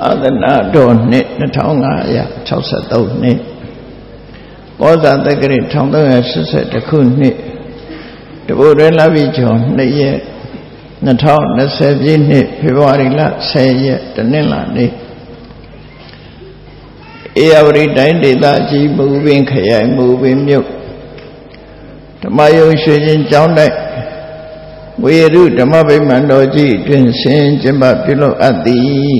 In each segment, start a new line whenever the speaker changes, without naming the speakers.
အာသနာတော်နှစ်2563နှစ်ကောဇာတက္ကရာ1382ခုနှစ်တဘုရဲလပိကျော်2ရက်2020ပြည့်နှစ်ဖေဖော်ဝါရီလ10ရက်တနင်္လာနေ့အေယဝရီတိုင်းဒေသကြီးမူပင်ခရိုင်မူပင်မြို့ဓမ္မယုံရွှေချင်းကျောင်းတိုက်ဝေရုဓမ္မဗိမာန်တော်ကြီးအတွင်ဆင်ကျင်းပပြုလုပ်အပ်သည်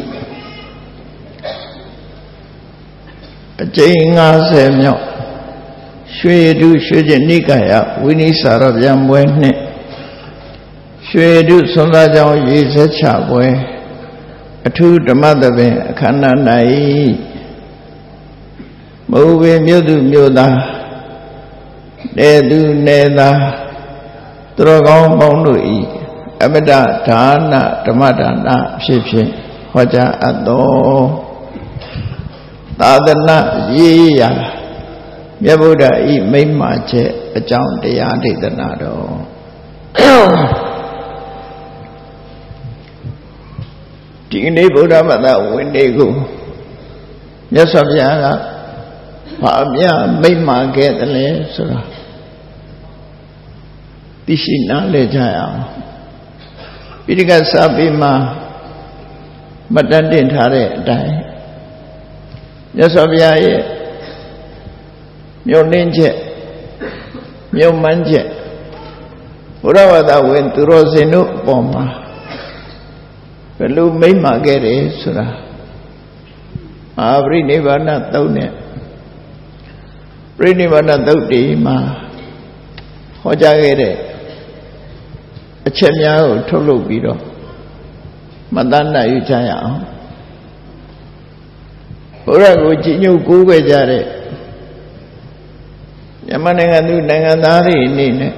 အကျိန်90မြောက်ရွှေတုရွှေကျနိကာယဝိနိစာရဗျံပွဲနှင့်ရွှေတုသွန်သားကြောင့်ရေစက်ချပွဲအထူးဓမ္မသဘင်အခမ်းအနား၌မဟုတ်ပင်မြို့သူမြို့သားနေသူနေသားသူတော်ကောင်းပေါင်းတို့ဤအမတဒါနဓမ္မဒါနဖြစ်ဖြစ်ဟောကြားအပ်တော် သာသနာရေးရာမြတ်ဗုဒ္ဓဤမိမ့်မာချက်အကြောင်းတရားဒေသနာတော်ဒီကနေ့ဗုဒ္ဓဘာသာဝင်တွေကိုမြတ်စွာဘုရားကဘာမြမိမ့်မာခဲ့တယ်လဲဆိုတာသိရှိနားလည်ကြရအောင်ပိဋကစာပေမှာမတန်တင်ထားတဲ့အတိုင်း မြတ်စွာဘုရားရဲ့မြုံနှင်းချက်မြုံမှန်းချက်ဘုရားဝါဒဝင်သူတော်စင်တို့အပေါ်မှာဘယ်လိုမိမ့်မာခဲ့တယ်ဆိုတာအာပရိနိဗ္ဗာန်သုံးနဲ့ပရိနိဗ္ဗာန်သုတ်တိမှာဟောကြားခဲ့တဲ့အချက်များကိုထုတ်လုပ်ပြီးတော့မတန်းနိုင်ယူကြရအောင် ဘုရားကိုကြည်ညိုကိုးခဲ့ကြတဲ့မြန်မာနိုင်ငံသူနိုင်ငံသားတွေအနေနဲ့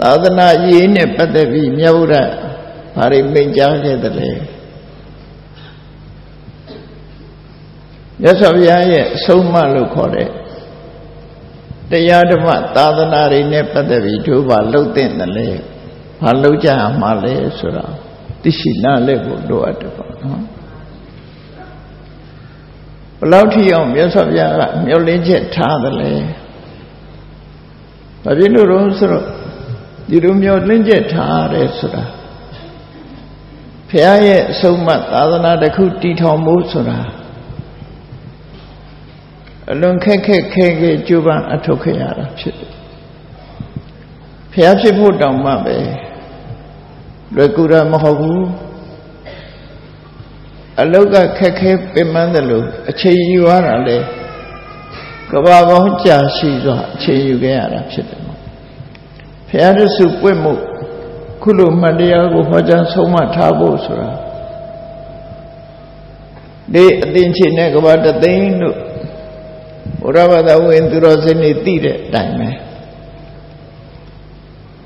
သာသနာရေးနဲ့ပတ်သက်ပြီးမြတ်ဗုဒ္ဓဘာတွေမိန့်ကြားခဲ့တယ်လဲမြတ်စွာဘုရားရဲ့အဆုံးအမလို့ခေါ်တဲ့တရားဓမ္မသာသနာတွေနဲ့ပတ်သက်ပြီးတို့ဘာလှုပ်တဲ့တယ်လဲဘာလှုပ်ကြရမှာလဲဆိုတာသိရှိနားလည်ဖို့လိုအပ်တယ်ပေါ့နော်ဘ လောက်ထိအောင်မြတ်စွာဘုရားကမျောလင်းချက်ထားတယ်လဲဘာဖြစ်လို့တော့ဆိုတော့ဒီလိုမျောလင်းချက်ထားတယ်ဆိုတာဘုရားရဲ့အဆုံးအမသာသနာတစ်ခုတည်ထောင်ဖို့ဆိုတာအလွန်ခက်ခက်ခဲခဲကြိုးပမ်းအထုတ်ခဲ့ရတာဖြစ်တယ်။ဖျားဖြစ်ဖို့တောင်မှပဲလွယ်ကူတာမဟုတ်ဘူး။ အလုတ်ကခက်ခဲပင်ပန်းတယ်လို့အချိန်ယူရတာလေကဘာပေါင်းကြာရှိစွာအချိန်ယူခဲ့ရတာဖြစ်တယ်။ဖျားတဆုပွင့်မှုခုလိုမှတ်တရားကိုဟောကြားဆုံးမထားဖို့ဆိုတာဒီအသင်ချေနဲ့ကဘာတသိန်းတို့ဘုရားဘာသာဝင်သူတော်စင်တွေသိတဲ့အတိုင်းပဲ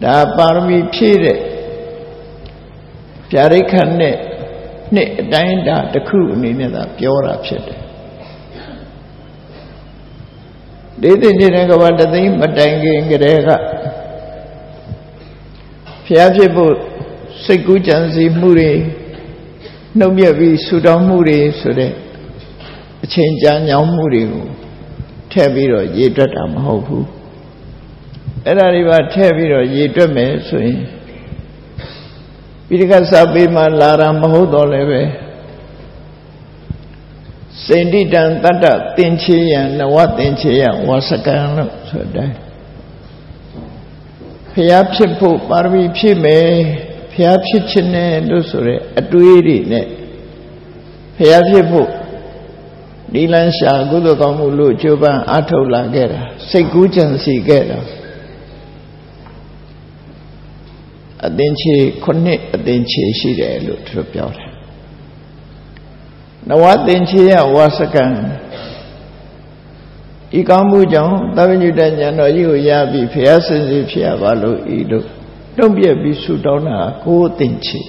ဒါပါရမီဖြည့်တဲ့ဗျာဒိခတ်နဲ့ နှစ်အတိုင်းဒါတစ်ခုအနေနဲ့သာပြောတာဖြစ်တယ်ဒေသချင်းတဲ့ကဘာတသိမတိုင်ခင်ကတည်းကဖျားဖြစ်ဖို့စိတ်ကူးကြံစီမှုတွေနှုတ်မြက်ပြီးဆူတောင်းမှုတွေဆိုတဲ့အချိန်ကြာညောင်းမှုတွေကိုထည့်ပြီးတော့ရေတွက်တာမဟုတ်ဘူးအဲ့ဒါတွေပါထည့်ပြီးတော့ရေတွက်မယ်ဆိုရင် ပိဋကစာပေမှာလာတာမဟုတ်တော့လည်းပဲစိန္ဒိတံတတ္တသင်္ချေယံနဝသင်္ချေယံဝါစကံလို့ဆိုတဲ့ဖျားဖြစ်ဖို့ပါရမီဖြည့်မယ်ဖျားဖြစ်ခြင်းနဲ့လို့ဆိုတဲ့အတွေးတွေနဲ့ဖျားဖြစ်ဖို့ဒီလန်းရှာကုသိုလ်ကောင်းမှုလို့ကြိုးပမ်းအထုတ်လာခဲ့တာစိတ်ကူးကြံစီခဲ့တာ အသင်ချေခုနှစ်အသင်ချေရှိတယ်လို့သူပြောတယ်နဝသင်ချေယဝါစကံဤကောင်းမှုကြောင့်သဗ္ဗညုတဉာဏ်တော်ကြီးကိုရပြီးဖျားစင်စီဖြစ်ရပါလို့ဤလို့တုံ့ပြက်ပြီးဆုတောင်းတာကိုယ်သင်ချေ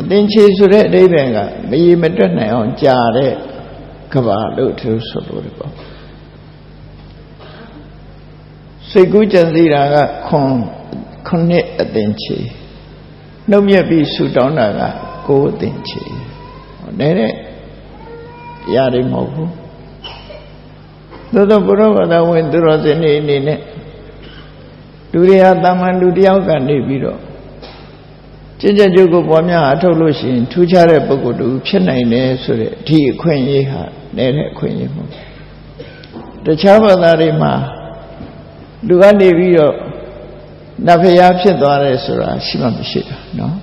အသင်္ချေဆိုတဲ့အဓိပ္ပာယ်ကမရေမတွက်နိုင်အောင်ကြာတဲ့ကဘာလို့သူဆိုလို့ဒီပေါ့စိတ်ကူးကြံစည်တာကခွန် ခုနှစ်အသင်္ချေနှုတ်မြက်ပြီးဆူတောင်းတာကကိုယ်အသင်ချေနေတဲ့ရာတွေမဟုတ်ဘူးသို့သောဘုရားဘာသာဝင်သူတော်စင်နေအနေနဲ့လူတွေဟာတာမန်လူတယောက်ကနေပြီးတော့ကျင့်ကြံကြုတ်ကိုပွားများအထုတ်လို့ရှိရင်ထူးခြားတဲ့ပုဂ္ဂိုလ်တူဖြစ်နိုင်တယ်ဆိုတဲ့ဒီအခွင့်အရေးဟာနဲ့တဲ့အခွင့်အရေးမဟုတ်တခြားဘာသာတွေမှာလူကနေပြီးတော့ နတ်ဖျားဖြစ်သွားတယ်ဆိုတာရှိမှမရှိတာနော်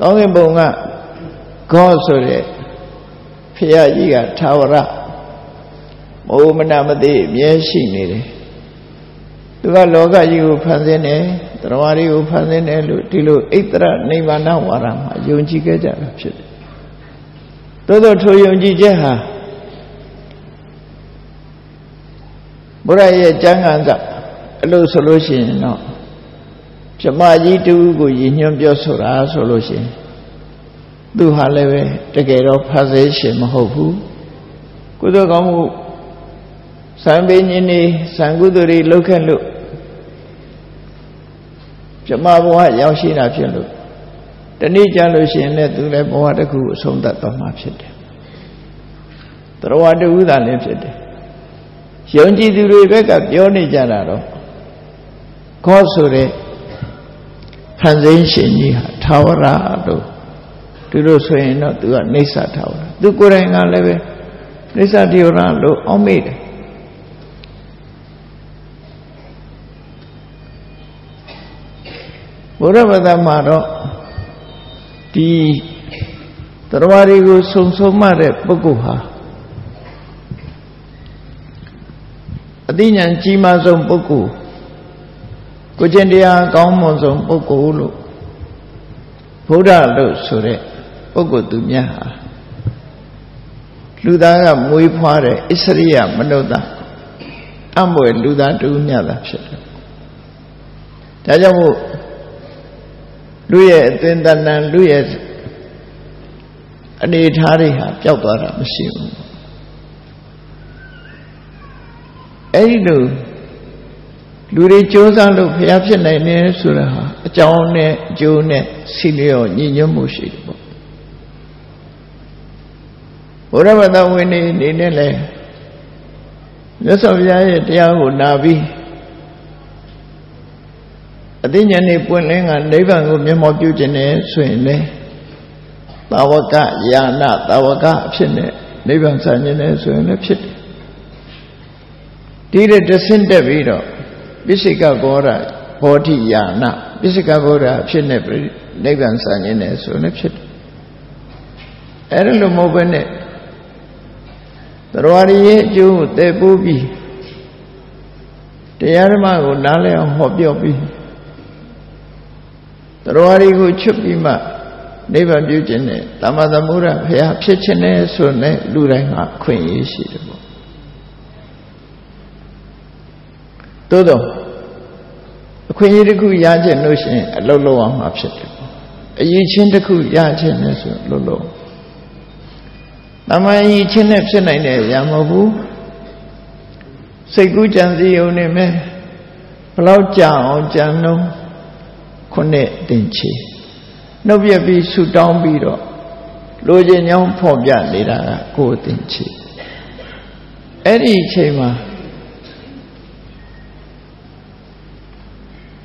ကောင်းကင်ဘုံကဂေါဆိုတဲ့ဖျားကြီးကသာဝရမိုးမနာမသိအမြဲရှိနေတယ်သူကလောကကြီးကိုဖန်ဆင်းတယ်တရားတွေကိုဖန်ဆင်းတယ်လို့ဒီလိုဣတရနိဗ္ဗာန်ဝါဒမှာယုံကြည်ခဲ့ကြတာဖြစ်တယ်သို့သောထိုယုံကြည်ချက်ဟာဘုရားရဲ့ကျမ်းဂန်က အလို့ဆိုလို့ရှိရင်တော့ပြမကြီးတူကိုရည်ညွှန်းပြောဆိုတာဆိုလို့ရှိရင်သူဟာလည်းပဲတကယ်တော့ဖတ်သေးရှင်မဟုတ်ဘူးကုသိုလ်ကောင်းမှုစံပင်ရှင်နေစံကုသိုလ်တွေလုပ်ခဲ့လို့ပြမဘဝရောက်ရှိတာဖြစ်လို့တနည်းကြလို့ရှိရင်လည်းသူလည်းဘဝတစ်ခုအဆုံးသတ်သွားမှာဖြစ်တယ်တရားတူသာလည်းဖြစ်တယ်ယုံကြည်သူတွေဘက်ကပြောနေကြတာတော့ ခေါ်ဆိုတဲ့ဖန်ဆင်းရှင်ကြီးဟာသာဝရလို့သူတို့ဆိုရင်တော့သူကနေဆာသာဝရသူကိုယ်တိုင်ကလည်းပဲနေဆာတိဝရလို့အောက်မေ့တယ်ဘုရားဘာသာမှာတော့ဒီတရားတွေကိုစုံစုံမှတဲ့ပုဂ္ဂိုလ်ဟာအသိဉာဏ်ကြီးမားဆုံးပုဂ္ဂိုလ် ကိုကျင့်တရားကောင်းမွန်ဆုံးပုဂ္ဂိုလ်လို့ဘုရားလို့ဆိုတဲ့ပုဂ္ဂိုလ်သူများဟာလူသားကမွေးဖွားတဲ့ဣစရိယမနုဿအမွေလူသားတူမြတ်တာဖြစ်တယ်။ဒါကြောင့်မို့လူရဲ့အသင်္တဏံလူရဲ့အနေထားတွေဟာပျောက်သွားတာမရှိဘူး။အဲဒီလို လူတွေကြိုးစားလို့ဖျားဖြစ်နိုင်တယ်ဆိုတာဟာအကြောင်းနဲ့အကျိုးနဲ့စီလျော်ညီညွတ်မှုရှိတယ်ပေါ့ဘုရားဘာသာဝင်နေနေနဲ့လဲမြတ်စွာဘုရားရဲ့တရားကိုနာပြီးအသိဉာဏ်နဲ့ပွင့်လင်းကနိဗ္ဗာန်ကိုမျက်မှောက်ပြုခြင်းနဲ့ဆိုရင်လေတာဝကယာနာတာဝကအဖြစ်နဲ့နိဗ္ဗာန်ဆံခြင်းနဲ့ဆိုရင်လည်းဖြစ်တယ်ဒီတဲ့တဆင့်တက်ပြီးတော့ ပိစိကဘောရဘောဓိယာနာပိစိကဘောရအဖြစ်နဲ့နိဗ္ဗာန်ဆံခြင်းနဲ့ဆိုရင်လည်းဖြစ်တယ်အဲ့ဒါလိုမဟုတ်ဘဲနဲ့တရားရည်ရဲ့အကျိုးကိုတည်ပိုးပြီးတရားဓမ္မကိုနားလည်အောင်ဟောပြောပြီးတရားရည်ကိုချွတ်ပြီးမှနိဗ္ဗာန်ပြုခြင်းနဲ့တမ္မာသမုဒ္ဒဖရာဖြစ်ခြင်းနဲ့ဆိုနဲ့လူတိုင်းကခွင့်ရရှိတယ်ပေါ့သို့တော့ အခွင့်အရေးတစ်ခုရခြင်းလို့ရှိရင်အလုံးလုံးအောင်မှာဖြစ်တယ်ပေါ့အရေးချင်းတစ်ခုရခြင်းနဲ့ဆိုလုံးလုံးတမန်ကြီးချင်းနဲ့ဖြစ်နိုင်တဲ့အရာမဟုတ်ဘူးစိတ်ကူးကြံစည်ုံနဲ့မဲဘလောက်ကြာအောင်ကြံလုံးခုနှစ်တင်ချေနှုတ်ပြပြီးဆူတောင်းပြီးတော့လိုချင်ကြောင်းဖော်ပြနေတာကကိုယ်တင်ချေအဲ့ဒီအချိန်မှာ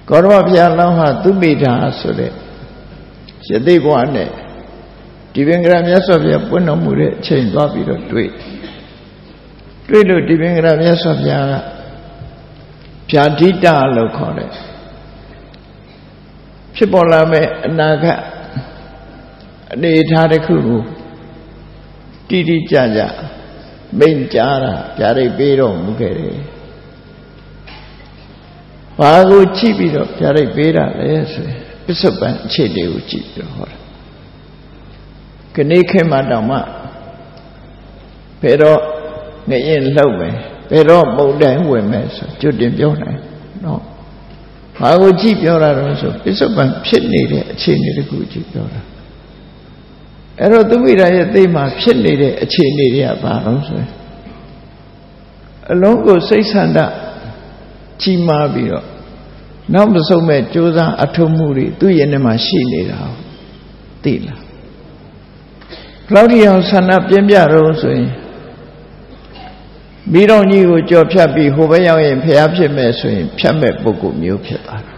ကောရမဘုရားလောင်းဟာသူပိဋ္ဌာဆိုတဲ့ယသိဘဝနဲ့ဒီပင်္ဂရမြတ်စွာဘုရားပွင့်တော်မူတဲ့အချိန်သွားပြီးတော့တွေ့တွေ့လို့ဒီပင်္ဂရမြတ်စွာဘုရားကဗျာဒိတလို့ခေါ်တယ်ဖြစ်ပေါ်လာမဲ့အနာဂတ်အနေထားတစ်ခုကိုတိတိကျကျမိန်ကြားတာဗျာဒိတ်ပေးတော်မူခဲ့တယ် ဘာကိုကြည့်ပြီးတော့ဗျာဒိတ်ပေးတာလဲဆိုရင်ပစ္စုပန်အခြေတွေကိုကြည့်ပြီးတော့ဟောတာခဏိခေမှာတောင်မှဘယ်တော့ငရင်လှုပ်မယ်ဘယ်တော့မုတ်တိုင်းဝင်မယ်ဆိုကျွတ်တင်ပြောနိုင်နော်ဘာကိုကြည့်ပြောတာတော့ဆိုပစ္စုပန်ဖြစ်နေတဲ့အခြေအနေတခုကြည့်ပြောတာအဲ့တော့သူမိရာရဲ့သိမှဖြစ်နေတဲ့အခြေအနေတွေကဘာလို့ဆိုရင်အလုံးကိုစိတ်ဆန္ဒ ကြီးမားပြီးတော့နောက်မဆုံးမဲ့ကြိုးစားအထုံးမှုတွေသူ့ရင်ထဲမှာရှိနေတာသိလားဘလောက်ဒီအောင်ဆန္ဒပြင်းပြတော့ဆိုရင်မိတော်ကြီးကိုကြော်ဖြတ်ပြီးဟိုဘက်ရောက်ရင်ဖျားဖြစ်မဲ့ဆိုရင်ဖြတ်မဲ့ပုဂ္ဂိုလ်မျိုးဖြစ်သွားတယ်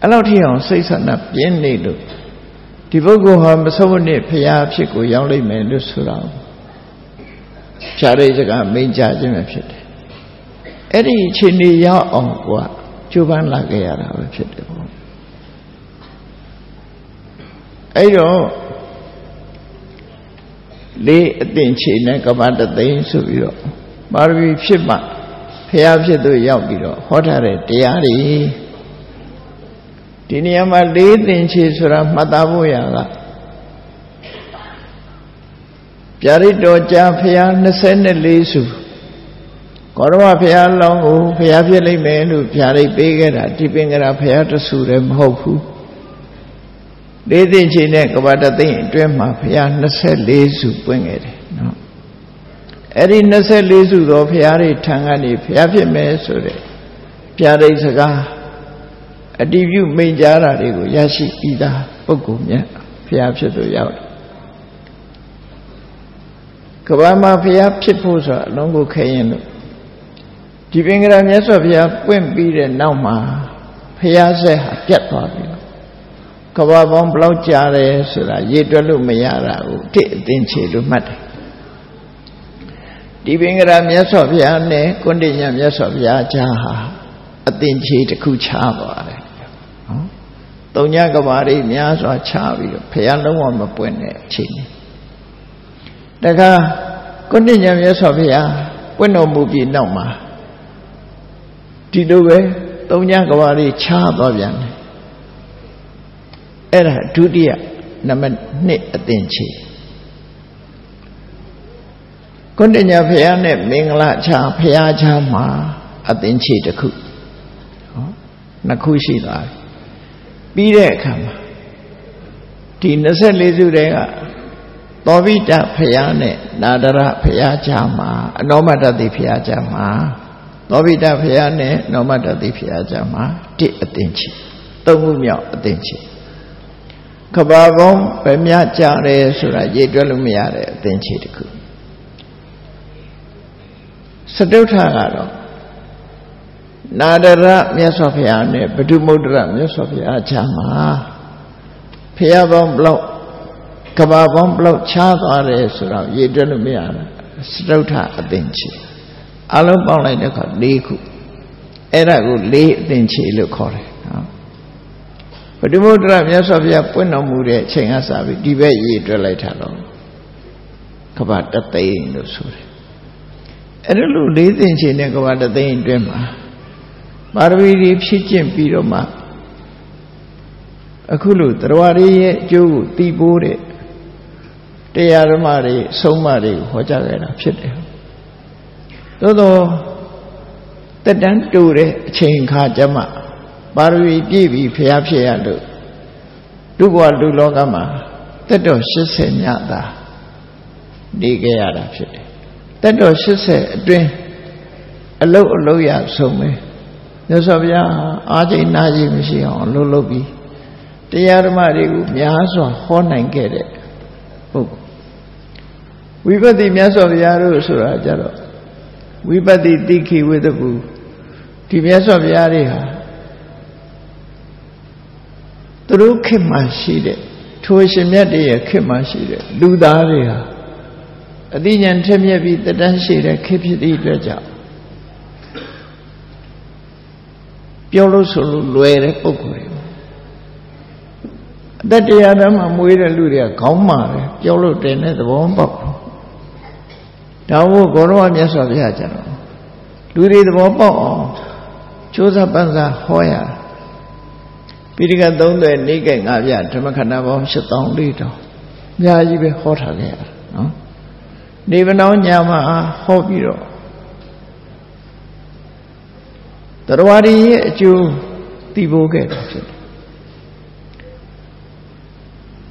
အဲ့လောက်ထိအောင်စိတ်ဆန္ဒပြင်းနေလို့ဒီပုဂ္ဂိုလ်ဟာမဆုံးနဲ့ဖျားဖြစ်ကိုရောက်လိမ့်မယ်လို့ဆိုတာဖြားတဲ့စကားမိန်ကြခြင်းပဲဖြစ်တယ် အဲ့ဒီအခြေအနေရောက်အောင်ကကြိုးပမ်းလာခဲ့ရတာပဲဖြစ်တယ်ပေါ့အဲ့တော့လေးအသင်ခြေနဲ့ကဘာတသိန်းဆိုပြီးတော့ပါရမီဖြစ်မှဖះဖြစ်သူရောက်ပြီးတော့ဟောထားတဲ့တရားတွေဒီနေရာမှာလေးသင်ခြေဆိုတာမှတ်သားဖို့ရကပြရိတ္တောကြာဖះ24စု ကောရမဖះလောင်းကိုဖះဖြစ်လိမ့်မယ်လို့ဖြာရိတ်ပေးခဲ့တာဒီပင်ကရာဖះတဆူလည်းမဟုတ်ဘူးလေးသိချင်းနဲ့ကဘာတသိန်းအတွင်းမှာဘုရား24စုပွင့်ခဲ့တယ်နော်အဲ့ဒီ24စုသောဘုရားတွေထံကနေဘုရားဖြစ်မယ်ဆိုတဲ့ပြရိတ်စကားအတိပြုမိန်ကြားတာတွေကိုရရှိပြီးသားပုဂ္ဂိုလ်မြတ်ဘုရားဖြစ်သူရောက်တယ်ကဘာမှာဘုရားဖြစ်ဖို့ဆိုအလုံးကိုခဲရင်လို့ ဒီပင်ကရာမြတ်စွာဘုရားပွင့်ပြီးတဲ့နောက်မှာဘုရားဆက်ဟာပြတ်သွားပြီကဘာပေါင်းဘလောက်ကြာတယ်ဆိုတာရေတွက်လို့မရတာကိုတစ်အသင်ချေလို့မှတ်တယ်ဒီပင်ကရာမြတ်စွာဘုရားနဲ့ကွန္တိညာမြတ်စွာဘုရားကြားဟာအသင်ချေတစ်ခုချသွားတယ်နော်သုံးညကဘာတွေများစွာချပြီးတော့ဘုရားလုံးဝမပွင့်တဲ့အချိန်นี้တခါကွန္တိညာမြတ်စွာဘုရားပွင့်တော်မူပြီးနောက်မှာ ဒီလိုပဲသုံးညကဘာတွေချသွားပြန်တယ်အဲ့ဒါဒုတိယနံပါတ်1အသင်ချေကုဏ္ဏညာဖရာနဲ့မင်္ဂလာချာဖရာချာမှာအသင်ချေတစ်ခုဟောနှစ်ခုရှိသွားပြီပြီးတဲ့အခါမှာဒီ24စုတဲကသောဘိတဖရာနဲ့နာဒရဖရာချာမှာအနောမတတိဖရာချာမှာ သောဘိတဖရာနဲ့နောမတတိဖရာချာမှာတစ်အသင်ချေသုံးခုမြောက်အသင်ချေကဘာပေါင်းပဲမြကြတယ်ဆိုတာရေတွက်လို့မရတဲ့အသင်ချေတစ်ခုစတုထကတော့နာဒရမြတ်စွာဘုရားနဲ့ဗဒုမုဒ္ဒရမြတ်စွာဘုရားချာမှာဘုရားပေါင်းဘလောက်ကဘာပေါင်းဘလောက်ချားသွားတယ်ဆိုတော့ရေတွက်လို့မရတာစတုထအသင်ချေ အလုံးပေါင်းလိုက်တဲ့အခါ၄ခုအဲ့ဒါကို၄အသင်ချေလို့ခေါ်တယ်ပထမုဒ္ဒရမြတ်စွာဘုရားပွင့်တော်မူတဲ့အချိန်ကစပြီးဒီဘက်ရေးတွက်လိုက်တာတော့ကဘာတသိန်းလို့ဆိုတယ်အဲ့ဒါလို့လေးသိင်ချိန်နဲ့ကဘာတသိန်းအတွင်းမှာပါရမီတွေဖြည့်ကျင့်ပြီးတော့မှအခုလို့တရားရည်ရဲ့အကျိုးကိုတည်ပိုးတဲ့တရားဓမ္မတွေဆုံးမတွေကိုဟောကြားခဲ့တာဖြစ်တယ် သို့သောတက်တန်းတူတဲ့အချိန်ခါကျမှပါရမီပြည့်ပြီးဖျားဖြစ်ရလို့လူဘဝလူလောကမှာတက်တော်80ညသာနေခဲ့ရတာဖြစ်တယ်တက်တော်80အတွင်းအလုတ်အလုတ်ရဆုံးပဲမြတ်စွာဘုရားအာချိန်နာကြီးမရှိအောင်အလုပ်လုပ်ပြီးတရားဓမ္မတွေကိုများစွာဟောနိုင်ခဲ့တဲ့ပုဂ္ဂိုလ်ဝိပဿနာမြတ်စွာဘုရားတို့ဆိုတာကြတော့ ဝိပဿနာတိခိဝိတ္တပုဒီမြတ်စွာဘုရားတွေဟာသူတို့ခေတ်မှာရှိတဲ့ထိုရှင်မြတ်တွေရဲ့ခေတ်မှာရှိတဲ့လူသားတွေဟာအသိဉာဏ်ထက်မြက်ပြီးတတန်းရှိတဲ့ခေတ်ဖြစ်သည့်အတွက်ကြောင့်ပြောလို့ဆိုလို့လွယ်တဲ့ပုံကိုယ်တွေအသက်တရားဓမ္မမွေးတဲ့လူတွေကခေါင်းမာတယ်ပြောလို့တင်တဲ့သဘောပေါက် ဒါမို့ဘောရဝမြတ်စွာဘုရားကျတော့လူတွေသဘောပေါက်အောင်စ조사ပန်းစားဟောရပိဋက30နေကဲ9ပြဓမ္မခန္ဓာပေါင်း7400တောင်အများကြီးပဲဟောထားခဲ့ရတာနော်နေဗနောညာမှာဟောပြီးတော့တရားရည်ရဲ့အကျိုးတည်ဖို့ခဲ့တာဖြစ်တယ်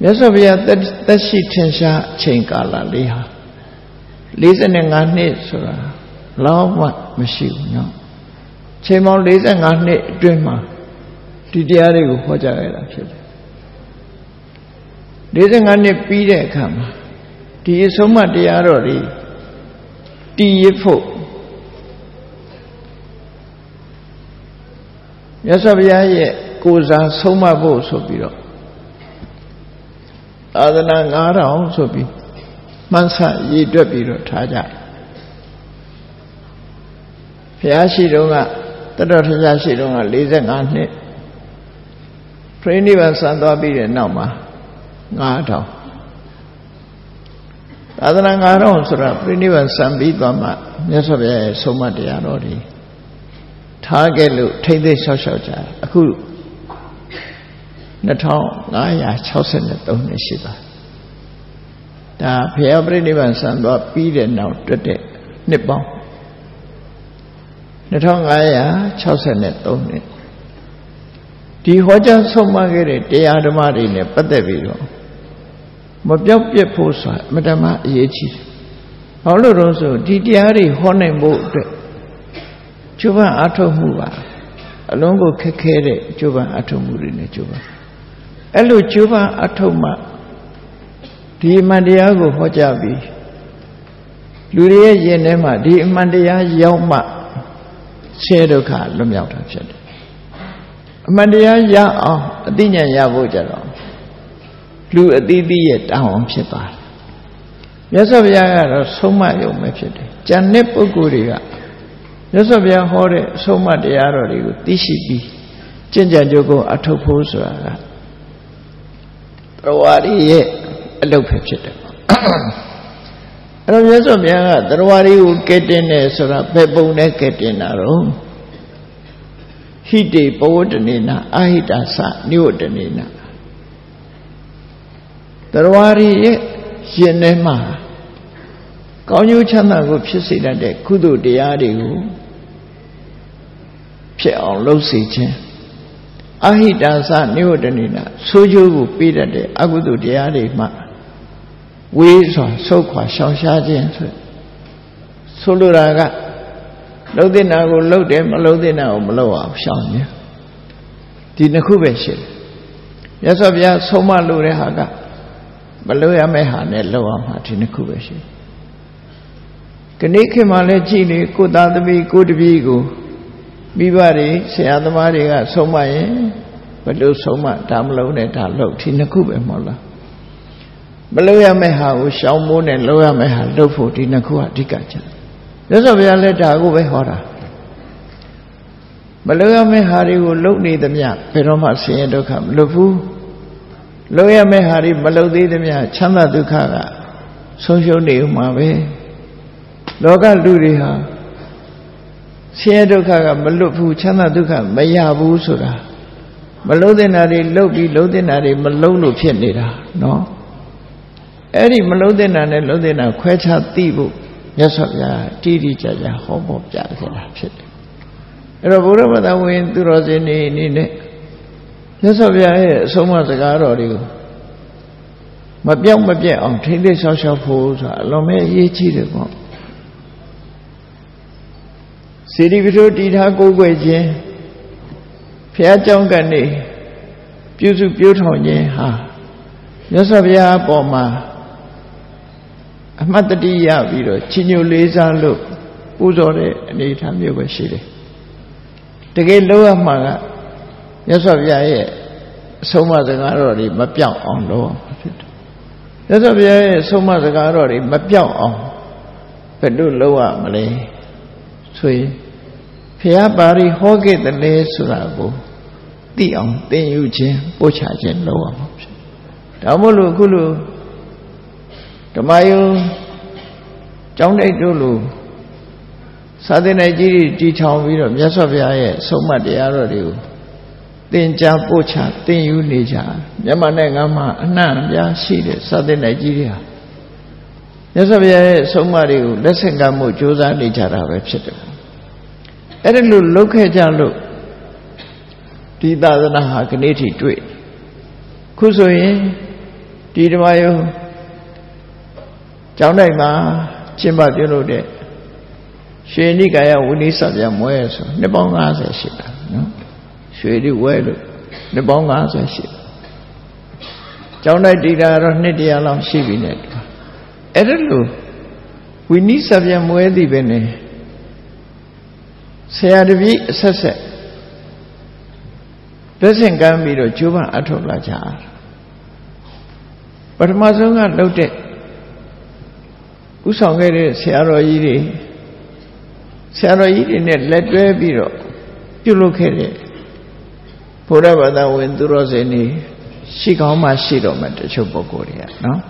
မြတ်စွာဘုရားသက်ရှိထင်ရှားအချိန်ကာလလေးဟာ 45နှစ်ဆိုတာလောက်မှမရှိဘူးနော်ချိန်ပေါင်း45နှစ်အတွင်းမှာဒီတရားတွေကိုဟောကြားခဲ့တာဖြစ်တယ်45နှစ်ပြီးတဲ့အခါမှာဒီအဆုံးမတရားတော်တွေတည်ရဖို့မြတ်စွာဘုရားရဲ့ကိုယ်စားဆုံးမဖို့ဆိုပြီးတော့သာသနာ9000ဆိုပြီး မှန်းဆရည်တွက်ပြီးတော့ထားကြဘုရားရှိတော်ကတတော်ထရရှိတော်က45နှစ်ပြိဋိဘံစံသွားပြီးတဲ့နောက်မှာ9000သာသနာ9000ဆိုတာပြိဋိဘံစံပြီးသွားမှမြတ်စွာဘုရားရဲ့ဆုံးမတရားတော်တွေထားခဲ့လို့ထိမ့်သိမ့်လျှောက်လျှောက်ကြအခု2563နှစ်ရှိပါ ဒါဖျားပြိဋိဘံစံသွားပြီးတဲ့နောက်တွက်တဲ့နှစ်ပေါင်း2563နှစ်ဒီဟောကြားဆုံးမခဲ့တဲ့တရားဓမ္မတွေနဲ့ပတ်သက်ပြီးတော့မပြောက်ပြက်ဖို့ဆိုတာအမတမအရေးကြီးတယ်။ဘာလို့လို့ဆိုဒီတရားတွေဟောနိုင်ဖို့အတွက်ကျိုးပန်းအထုတ်မှုပါအလုံးကိုခက်ခဲတဲ့ကျိုးပန်းအထုတ်မှုတွေနဲ့ကျိုးပန်းအဲ့လိုကျိုးပန်းအထုတ်မှ ဒီအမှန်တရားကိုဟောကြားပြီးလူတွေရဲ့ယင်ထဲမှာဒီအမှန်တရားရောက်မှဆင်းရဲဒုက္ခလွတ်မြောက်တာဖြစ်တယ်အမှန်တရားရအောင်အသိဉာဏ်ရဖို့ကြတော့လူအသီးသီးရဲ့တောင်းအောင်ဖြစ်သွားတယ်မြတ်စွာဘုရားကတော့ဆုံးမယုံပဲဖြစ်တယ်ကြံတဲ့ပုဂ္ဂိုလ်တွေကမြတ်စွာဘုရားဟောတဲ့ဆုံးမတရားတော်တွေကိုသိရှိပြီးကျင့်ကြံကြိုးကိုအထုတ်ဖို့ဆိုတာကတော်ဝါရီရဲ့ အလုပ်ပဲဖြစ်တယ်အဲ့တော့မြတ်စွာဘုရားကတရားဝါရီကိုကဲတင်တယ်ဆိုတာဘယ်ပုံနဲ့ကဲတင်တာတော့ဟိတေပဝတ္တနေနာအာဟိတာသနိဝတ္တနေနာတရားရီရဲ့ရှင်ထဲမှာကောင်းကျိုးချမ်းသာကိုဖြစ်စေတတ်တဲ့ကုသိုလ်တရားတွေကိုဖြစ်အောင်လုပ်စေခြင်းအဟိတာသနိဝတ္တနေနာဆိုးကျိုးကိုပေးတတ်တဲ့အကုသိုလ်တရားတွေမှ ဝေးစွာဆုတ်ခွာရှောင်ရှားခြင်းဆိုဆိုလိုတာကလှုပ်တဲ့နာကိုလှုပ်တယ်မလှုပ်တဲ့နာကိုမလှုပ်အောင်ရှောင်ခြင်းဒီနှစ်ခုပဲရှိတယ်မြတ်စွာဘုရားဆုံးမလို့တဲ့ဟာကမလှုပ်ရမယ့်ဟာနဲ့လှုပ်အောင်ဟာဒီနှစ်ခုပဲရှိတယ်ခဏခေတ်မှလည်းကြည်လေကိုသားသမီးကိုတပည့်ကိုမိဘတွေဆရာသမားတွေကဆုံးမရင်ဘယ်လိုဆုံးမဒါမလုံးနဲ့ဒါလှုပ်ဒီနှစ်ခုပဲမဟုတ်လား မလှုပ်ရမယ့်ဟာကိုရှောင်မိုးနဲ့လှုပ်ရမယ့်ဟာလှုပ်ဖို့ဒီနှစ်ခုကအဓိကကျတယ်မြတ်စွာဘုရားလည်းဒါကိုပဲဟောတာမလုပ်ရမယ့်ဟာတွေကိုလုပ်နေသမျှဘယ်တော့မှဆင်းရဲဒုက္ခမလွတ်ဘူးလုပ်ရမယ့်ဟာတွေမလုပ်သေးသမျှချမ်းသာဒုက္ခကဆုံးရှုံးနေဥမှာပဲလောကလူတွေဟာဆင်းရဲဒုက္ခကမလွတ်ဘူးချမ်းသာဒုက္ခမရဘူးဆိုတာမလုံးတဲ့နာတွေလှုပ်ပြီးလုံးတဲ့နာတွေမလုံးလို့ဖြစ်နေတာနော် အဲ့ဒီမလုံးတဲ့နာနဲ့လုံးတဲ့နာခွဲခြားသိဖို့မြတ်စွာဘုရားတိတိကျကျဟောပေါ်ပြခဲ့တာဖြစ်တယ်အဲ့တော့ဘုရားဘာသာဝင်သူတော်စင်တွေအနေနဲ့မြတ်စွာဘုရားရဲ့အဆုံးအမစကားတော်တွေကိုမပြောင်းမပြတ်အောင်ထိမ့်သိဆောက်ရှောက်ဖို့ဆိုတာအလွန်ပဲအရေးကြီးတယ်ပေါ့စေတီပထိုးတည်ထားကိုးကွယ်ခြင်းဘုရားကြောင်းကနေပြုစုပြောထောင်ခြင်းဟာမြတ်စွာဘုရားအပေါ်မှာ အမှတ်တတိရပြီးတော့ချီညိုလေးစားလို့ပူဇော်တဲ့အနေအထားမျိုးပဲရှိတယ်တကယ်လို့ရမှာကမြတ်စွာဘုရားရဲ့အဆုံးအမစကားတော်တွေမပြောင်းအောင်လုပ်အောင်ဖြစ်တယ်မြတ်စွာဘုရားရဲ့အဆုံးအမစကားတော်တွေမပြောင်းအောင်ဘယ်လိုလုပ်ရမလဲဆိုရင်ဘုရားပါရီဟောခဲ့တယ်လေဆိုတာကိုသိအောင်သင်ယူခြင်းပို့ချခြင်းလုပ်ရမှာဖြစ်ဒါမို့လို့အခုလို့ ဓမ္မယုံကျောင်းတိုက်တို့လိုသာသနာကြီးတွေတီထောင်ပြီးတော့မြတ်စွာဘုရားရဲ့ဆုံးမတရားတော်တွေကိုသင်ကြားပို့ချသင်ယူနေကြမြန်မာနိုင်ငံမှာအနှံ့အပြားရှိတဲ့သာသနာကြီးတွေဟာမြတ်စွာဘုရားရဲ့ဆုံးမတွေကိုလက်ဆင့်ကမ်းမှုကြိုးစားနေကြတာပဲဖြစ်တယ်အဲ့ဒါလို့လုတ်ခဲ့ကြလို့ဒီသာသနာဟာခဏထိတွေ့ခုဆိုရင်ဒီဓမ္မယုံ ကျောင်းတိုင်းမှာကျင့်ပပြုလုပ်တဲ့ရွှေနိကာယဝိနိစ္စပြန်မွဲဆိုနှစ်ပေါင်း90ရှိတာနော်ရွှေဒီဝဲလို့နှစ်ပေါင်း90ရှိတာကျောင်းတိုက်တည်တာတော့နှစ်တရာလောက်ရှိပြီနဲ့အဲ့ဒါလို့ဝိနိစ္စပြန်မွဲသည်ပဲနဲ့ဆရာတပည့်အဆက်ဆက်လက်ဆင့်ကမ်းပြီးတော့ကျိုးပအထုတ်လာကြပထမဆုံးကလှုပ်တဲ့ ဥဆောင်ခဲ့တဲ့ဆရာတော်ကြီးတွေဆရာတော်ကြီးတွေနဲ့လက်တွဲပြီးတော့ပြုလုပ်ခဲ့တဲ့ဘုရားဘာသာဝင်သူတော်စင်တွေရှိကောင်းမှရှိတော့မှတချို့ပုဂ္ဂိုလ်တွေကနော်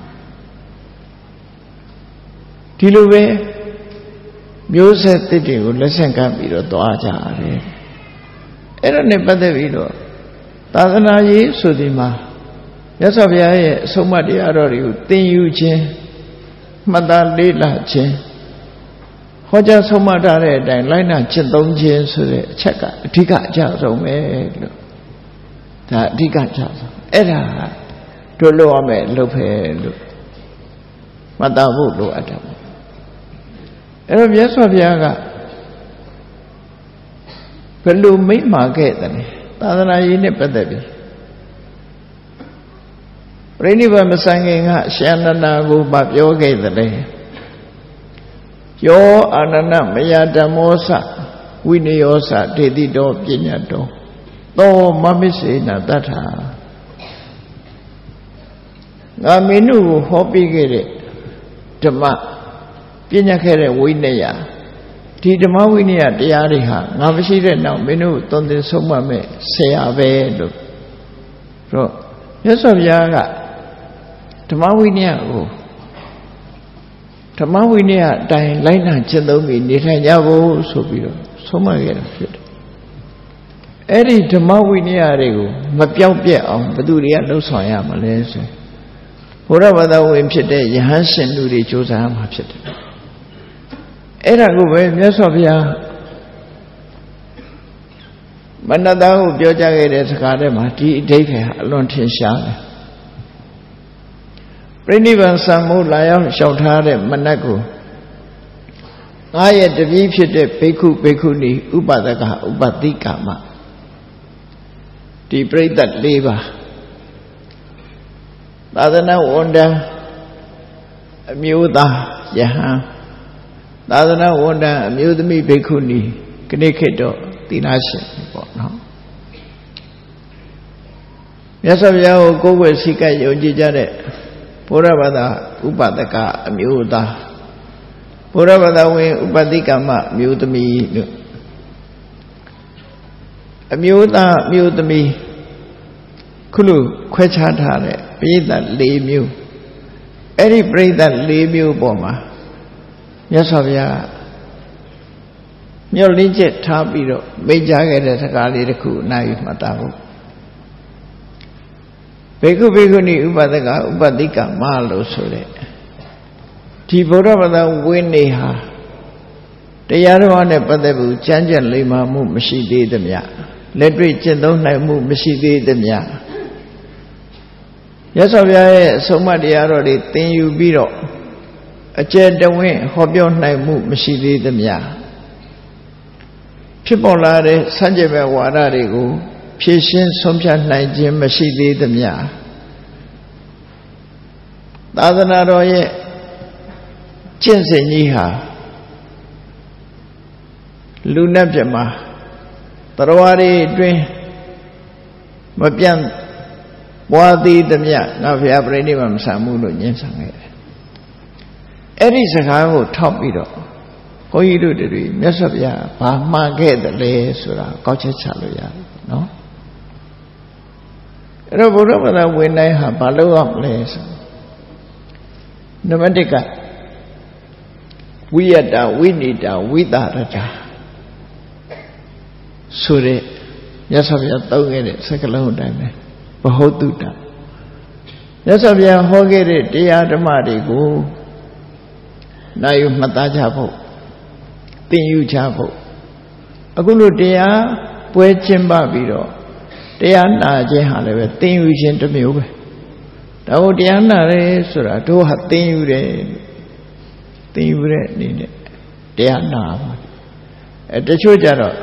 ဒီလိုပဲမျိုးဆက်တစ်တွေကိုလက်ဆင့်ကမ်းပြီးတော့သွားကြရတယ်အဲ့ဒါနဲ့ပတ်သက်ပြီးတော့သာသနာရေးဆိုဒီမှာမြတ်စွာဘုရားရဲ့အဆုံးအမတရားတော်တွေကိုသင်ယူခြင်း မှတ်သားလေးလာခြင်းဟောကြားဆုံးမထားတဲ့အတိုင်းလိုက်နာကျင့်သုံးခြင်းဆိုတဲ့အချက်ကအဓိကအကျဆုံးပဲလို့ဒါအဓိကအကျဆုံးအဲ့ဒါတို့လို့ရမယ်လို့ဖယ်လို့မှတ်သားဖို့လိုအပ်တယ်အဲ့တော့မြတ်စွာဘုရားကဘယ်လိုမိန့်မှာခဲ့တယ်သာသနာရေးနဲ့ပတ်သက်ပြီး ပြိဋိဘမဆိုင်ခင်ကရှန္ဒနာကိုမပြောခဲ့တယ်လေယောအာနနမယဓမ္မောစဝိနယောစဒေတိတောပညာတောသောမမစ္စေနတတ္ထာငါမင်းတို့ကိုဟောပြခဲ့တဲ့ဓမ္မပညာခဲ့တဲ့ဝိနယဒီဓမ္မဝိနယတရားတွေဟာငါမရှိတဲ့နောက်မင်းတို့သွန်သင်ဆုံးမမဲ့ဆရာပဲလို့တော့မြတ်စွာဘုရားက ဓမ္မဝိနယကိုဓမ္မဝိနည်းအတိုင်းလိုက်နာကျင့်သုံးပြီးနေထိုင်ကြဖို့ဆိုပြီးတော့ဆုံးမခဲ့တာဖြစ်တယ်။အဲ့ဒီဓမ္မဝိနည်းတွေကိုမပြောက်ပြက်အောင်ဘယ်သူတွေကလှုပ်ဆောင်ရမလဲဆိုဘုရားဘာသာဝင်ဖြစ်တဲ့ယဟန်ရှင်လူတွေကြိုးစားမှာဖြစ်တယ်။အဲ့ဒါကိုပဲမြတ်စွာဘုရားမနတကိုပြောကြားခဲ့တဲ့စကားထဲမှာဒီအဓိပ္ပာယ်ဟာအလွန်ထင်ရှားတယ် ပြိဋိဘံစံမိုးလာရောက်လျှောက်ထားတဲ့မနတ်ကိုငါရဲ့တပည့်ဖြစ်တဲ့ဘိက္ခုဘိက္ခုနီဥပဒကဥပတိကာမဒီပြိဋ္ဌတ်၄ပါးသာသနာဝန်တန်းအမျိုးသားယဟန်သာသနာဝန်တန်းအမျိုးသမီးဘိက္ခုနီခဏခေတ်တော့သီလရှင်ပေါ့နော်မြတ်စွာဘုရားကိုကိုယ်ွယ်စိတ်ကယုံကြည်ကြတဲ့ ဘုရားဘာသာဥပဒကအမျိုးသားဘုရားဘာသာဝင်ဥပတိကမမျိုးသမီးလို့အမျိုးသားမျိုးသမီးခုလိုခွဲခြားထားတဲ့ပြိဿ၄မျိုးအဲ့ဒီပြိဿ၄မျိုးပေါ်မှာမြတ်စွာဘုရားမျောလင်းချက်ထားပြီးတော့မိတ်ကြားခဲ့တဲ့စကားလေးတစ်ခုအနာယူမှတ်သားဖို့ ဘေကုဘေကုဏီဥပဒကဥပတိကမလို့ဆိုတဲ့ဒီဗုဒ္ဓဘာသာဝိနည်းဟာတရားတော်နဲ့ပတ်သက်ဘူးကြမ်းကြက်လိမ္မာမှုမရှိသေးသမျှလက်တွေ့ကျင့်သုံးနိုင်မှုမရှိသေးသမျှရသော်ဘုရားရဲ့အဆုံးအမတရားတော်တွေသင်ယူပြီးတော့အကျယ်တဝင့်ဟောပြောနိုင်မှုမရှိသေးသမျှဖြစ်ပေါ်လာတဲ့စัจ java ဝါဒတွေကို ဖြည့်ရှင်းဆုံးဖြတ်နိုင်ခြင်းမရှိသေးသမျှသာသနာတော်ရဲ့ကျင့်စဉ်ကြီးဟာလူနဲ့ပြမတရားတွေအတွင်းမပြန့်ပွားသေးသမျှငါဘုရားပြိဋိဘမဆံမှုလို့ညှင်းဆန်ခဲ့တယ်အဲ့ဒီစကားကိုထောက်ပြီးတော့ဘုန်းကြီးတို့တွေမြတ်စွာဘုရားဘာမှန်ခဲ့တယ်လဲဆိုတာကောက်ချက်ချလို့ရတယ်နော် အဲ့တော့ဘုရားဘာသာဝင်တိုင်းဟာဘာလုပ်ရမလဲဆိုနံပါတ်1ကဝိယတဝိနိတာဝိတာရတာဆိုတဲ့မြတ်စွာဘုရားသုံးခဲ့တဲ့စကားလုံးအတိုင်းပဲဘဟုတုတမြတ်စွာဘုရားဟောခဲ့တဲ့တရားဓမ္မတွေကိုနိုင်ယူမှတ်သားကြဖို့သင်ယူကြဖို့အခုလိုတရားပွဲကျင်းပပြီးတော့ တရားနာခြင်းဟာလည်းပဲသင်ယူခြင်းတစ်မျိုးပဲဒါကိုတရားနာရဲဆိုတာတို့ဟာသင်ယူတယ်သင်ယူတဲ့အနေနဲ့တရားနာမှာအဲတချို့ကြတော့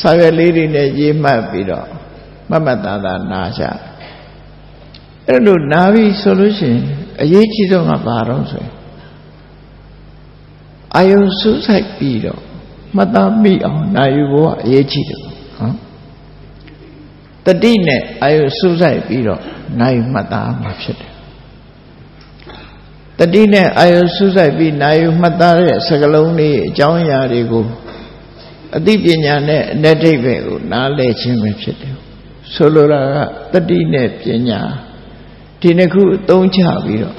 စာရွက်လေးတွေနဲ့ရေးမှတ်ပြီးတော့မမတ်တာတာနာကြအဲ့လိုနာပြီဆိုလို့ရှိရင်အရေးကြီးဆုံးကဘာတော့ဆိုရင်အာယုစူးစိုက်ပြီးတော့မှတ်သားမိအောင်နာယူဖို့ကအရေးကြီးတယ်နော် တတိနဲ့အာယုစူးစိုက်ပြီးတော့နာယူမှတ်သားမှာဖြစ်တယ်တတိနဲ့အာယုစူးစိုက်ပြီးနာယူမှတ်သားတဲ့စကလုံးလေးအကြောင်းအရာတွေကိုအသိပညာနဲ့အ내ဒိဗ္ဗေကိုနားလည်ခြင်းပဲဖြစ်တယ်ဆိုလိုတာကတတိနဲ့ပညာဒီနှစ်ခုအသုံးချပြီးတော့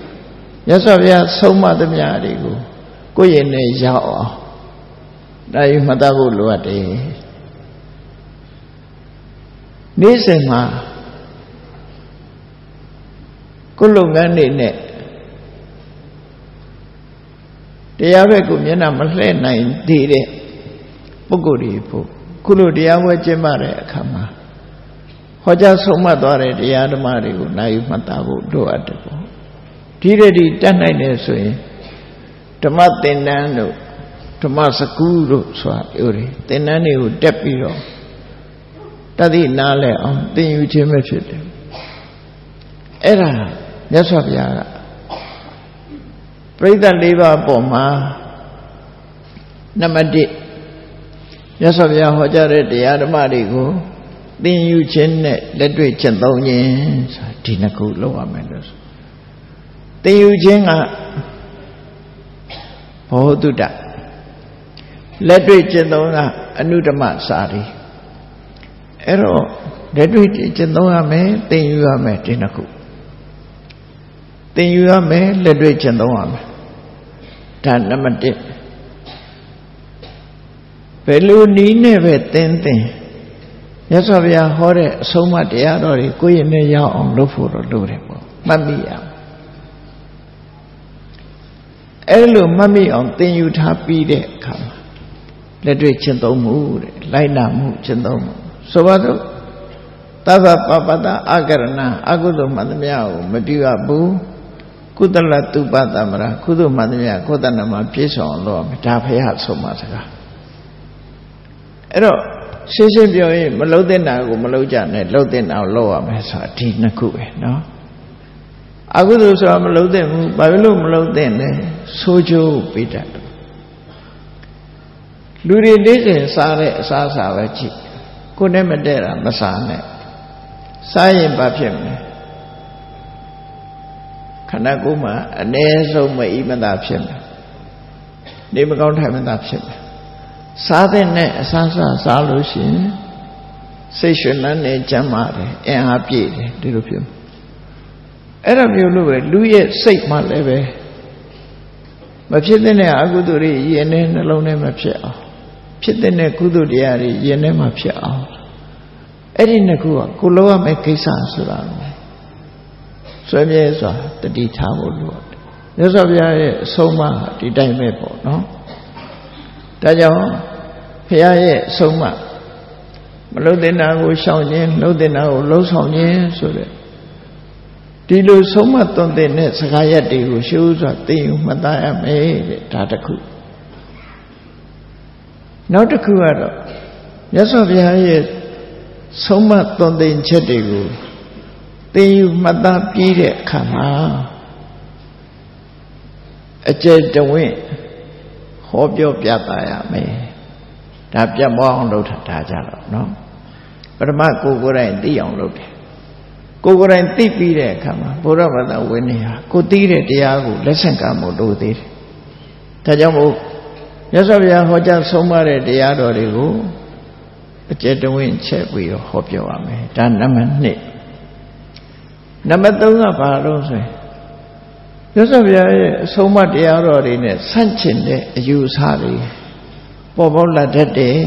မြတ်စွာဘုရားဆုံးမသမျှတွေကိုကိုယ့်ရင်နဲ့ရောက်အောင်ဒါယူမှတ်သားဖို့လိုအပ်တယ် နေ့စဉ်မှာကိုယ်လုပ်ငန်းတွေနဲ့တရားဘက်ကိုမျက်နှာမလှည့်နိုင်သေးတဲ့ပုဂ္ဂိုလ်တွေဖို့ခုလိုတရားဝဲကျင့်ပတဲ့အခါမှာဟောကြားဆုံးမသွားတဲ့တရားဓမ္မတွေကိုနိုင်မှတ်သားဖို့လိုအပ်တယ်ပေါ့ဒီရည်ဒီတတ်နိုင်တယ်ဆိုရင်ဓမ္မသင်္นานတို့ဓမ္မစကူးတို့ဆိုတာပြောတယ်သင်္นานတွေကိုတက်ပြီးတော့ တတိနားလဲအောင်သင်ယူခြင်းပဲဖြစ်တယ်အဲ့ဒါမြတ်စွာဘုရားကပြိဿ၄ပါးပေါ်မှာနံပါတ်1မြတ်စွာဘုရားဟောကြားတဲ့တရားဓမ္မတွေကိုသင်ယူခြင်းနဲ့လက်တွေ့ကျင့်သုံးခြင်းဆိုတာဒီနှစ်ခုလောက်ရမယ်လို့ဆိုသင်ယူခြင်းကဘောဓုတလက်တွေ့ကျင့်သုံးတာအနုဓမ္မစာရီ အဲ့တော့လက်တွေ့ကျင့်သုံးရမယ်သင်ယူရမယ်ဒီနှစ်ခုသင်ယူရမယ်လက်တွေ့ကျင့်သုံးရမယ်ဒါနံပါတ်1ဘယ်လိုနည်းနဲ့ပဲသင်သင်မြတ်စွာဘုရားဟောတဲ့အဆုံးအမတရားတော်တွေကိုယ့်ရဲ့နဲ့ရအောင်လုပ်ဖို့တော့လိုတယ်ပေါ့မှတ်မိရအောင်အဲ့လိုမှတ်မိအောင်သင်ယူထားပြီးတဲ့အခါမှာလက်တွေ့ကျင့်သုံးမှုတဲ့လိုက်နာမှုကျင့်သုံးမှု ဆိုပါတော့သဗ္ဗပပတအကရဏအကုသိုလ်မှန်သမျှကိုမပြုရဘူးကုသလတုပတမရာကုသိုလ်မှန်သမျှကိုယ်တဏ္ဍမှာပြည့်စုံလို့ဒါဖះဆုံးမစကားအဲ့တော့ရှင်းရှင်းပြောရင်မလှုပ်တဲ့နာကိုမလှုပ်ကြနဲ့လှုပ်တဲ့နာကိုလှုပ်ရမယ်ဆိုတာဒီနှစ်ခုပဲเนาะအကုသိုလ်ဆိုတာမလှုပ်တဲ့ဘူးဘာဖြစ်လို့မလှုပ်တဲ့လဲဆိုးကျိုးပေးတတ်တယ်လူတွေနေ့စဉ်စားတဲ့အစားအစာပဲကြည့် ကိုယ်နဲ့မတည့်တာမစားနဲ့စားရင်ဘာဖြစ်မလဲခန္ဓာကိုယ်မှာအ ਨੇ ဆုံးမအီမသာဖြစ်မယ်နေမကောင်းထိုင်မသာဖြစ်မယ်စားတဲ့နဲ့အစားအစာစားလို့ရှိရင်စိတ်ရှင်လန်းနေကြမ်းပါတယ်အင်အားပြည့်တယ်ဒီလိုဖြစ်အဲ့ဒါမျိုးလို့ပဲလူရဲ့စိတ်မှလည်းပဲမဖြစ်တဲ့အကုသိုလ်တွေရင်ထဲနှလုံးထဲမှာဖြစ်အောင် ဖြစ်တဲ့ကုသိုလ်တရားတွေရင်ထဲမှာဖြစ်အောင်အဲ့ဒီနှစ်ခုကကိုလောရမယ့်ကိစ္စဆိုတာဆွေးမြဲစွာတတိထားဖို့လိုတယ်မြတ်စွာဘုရားရဲ့အဆုံးအမဒီတိုင်းပဲပေါ့နော်ဒါကြောင့်ဘုရားရဲ့အဆုံးအမမလုတဲ့နာကိုရှောင်ခြင်းလှုပ်တဲ့နာကိုလှုပ်ဆောင်ခြင်းဆိုတဲ့ဒီလိုဆုံးမသွန်သင်တဲ့စကားရက်တွေကိုရှုစွာသိယူမှတ်သားရမယ်တဲ့ဒါတခု နောက်တစ်ခုကတော့မြတ်စွာဘုရားရဲ့ဆုံးမသွန်သင်ချက်တွေကိုသင်ယူမှတ်သားပြီးတဲ့အခါမှာအကျယ်တဝင့်ဟောပြောပြသရမယ်ဒါပြတ်မောအောင်လုပ်ထားကြတော့နော်ပထမကိုကိုယ်တိုင်သိအောင်လုပ်တယ်ကိုယ်ကိုယ်တိုင်သိပြီးတဲ့အခါမှာဘုရားဘာသာဝင်နေဟာကိုသိတဲ့တရားကိုလက်ဆင့်ကမ်းဖို့လိုသေးတယ်ဒါကြောင့်မို့ မြတ်စွာဘုရားဟောကြားဆုံးမတဲ့တရားတော်တွေကိုအကျယ်တဝင့်ချက်ပြီးတော့ဟောပြောရမယ်ဒါနံပါတ်1နံပါတ်3ကဘာလို့ဆိုရင်မြတ်စွာဘုရားရဲ့အဆုံးအမတရားတော်တွေနဲ့ဆန့်ကျင်တဲ့အယူအဆတွေပေါ်ပေါက်လာတတ်တယ်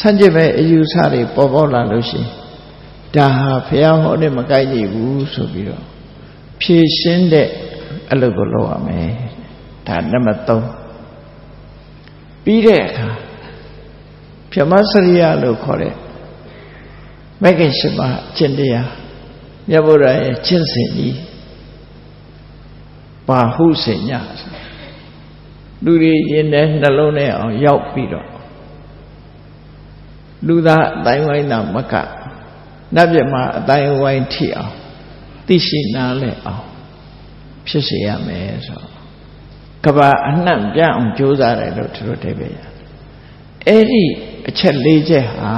ဆန့်ကျင်မဲ့အယူအဆတွေပေါ်ပေါက်လာလို့ရှိရင်ဒါဟာဘုရားဟောတဲ့မကိုက်ကြဘူးဆိုပြီးတော့ဖြည့်ရှင်းတဲ့အလုပ်ကိုလုပ်ရမယ်ဒါနံပါတ်3 ပြီးတဲ့အခါပြမစရိယလို့ခေါ်တဲ့မဂ္ဂင်၈ပါးအကျင့်တရားမြတ်ဗုဒ္ဓရဲ့ကျင့်စဉ်ကြီးဘာဟုစင်ညလူတွေရင်ထဲနှလုံးထဲအောင်ရောက်ပြီးတော့လူသားအတိုင်းဝိုင်းသာမကနတ်ပြမအတိုင်းဝိုင်းထိအောင်သိရှိနားလဲအောင်ဖြစ်စေရမယ်ဆို ကဘာအနှံ့ပြအောင်ကြိုးစားတယ်လို့သူတို့တပည့်ရအဲ့ဒီအချက်၄ချက်ဟာ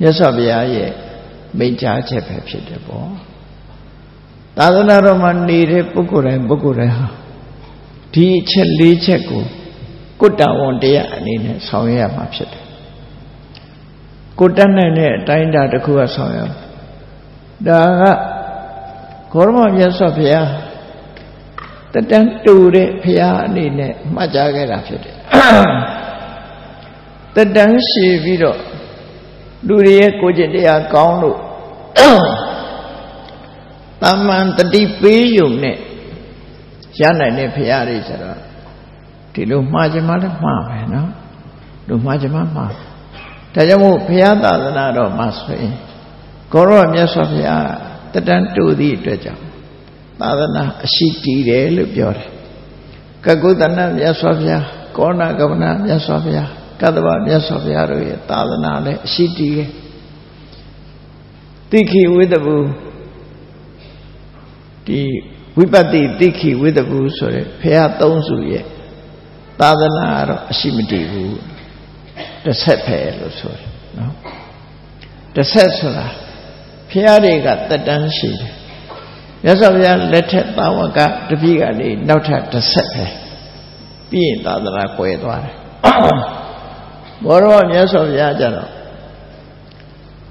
မြတ်စွာဘုရားရဲ့မိန့်ကြားချက်ပဲဖြစ်တယ်ပေါ့သာသနာတော်မှာနေတဲ့ပုဂ္ဂိုလ်တိုင်းပုဂ္ဂိုလ်တိုင်းဟာဒီအချက်၄ချက်ကိုကုတ္တဝန်တရားအနေနဲ့ဆောင်ရွက်ရမှာဖြစ်တယ်ကိုတတ်နိုင်တဲ့အတိုင်းအတာတစ်ခုကဆောင်ရွက်ဒါကဂေါရမမြတ်စွာဘုရား တတန်တူတဲ့ဘုရားအနေနဲ့မှတ်ကြားခဲ့တာဖြစ်တယ်တတန်ရှည်ပြီးတော့လူတွေရဲ့ကိုယ်ကျင့်တရားကောင်းလို့တမန်တတိပေးယုံနဲ့ရနိုင်တဲ့ဘုရားတွေဆိုတော့ဒီလိုမှားကြမှာလည်းမှားပဲနော်လူမှားကြမှာမှားဒါကြောင့်မို့ဘုရားသာသနာတော်မှာဆိုရင်ကိုရောမြတ်စွာဘုရားတတန်တူသည့်အတွက်ကြောင့် သာသနာအရှိတည်တယ်လို့ပြောတယ်ကကုသနာမြတ်စွာဘုရားကောဏကဗနာမြတ်စွာဘုရားကတ္တဗမြတ်စွာဘုရားတို့ရဲ့သာသနာလည်းအရှိတည်တယ်တိခိဝိတဘူဒီဝိပတ္တိတိခိဝိတဘူဆိုတဲ့ဘုရားသုံးစုရဲ့သာသနာကတော့အရှိမတည်ဘူးတစ်ဆက်ပဲလို့ဆိုတယ်နော်တစ်ဆက်ဆိုတာဘုရားတွေကတက်တန်းရှိတယ် မြတ်စွာဘုရားလက်ထက်သာဝကတပည့်ကနေနောက်ထပ်တစ်ဆက်ပဲပြီးရင်သာသနာကွယ်သွားတယ်ဘောရောမြတ်စွာဘုရားကျတော့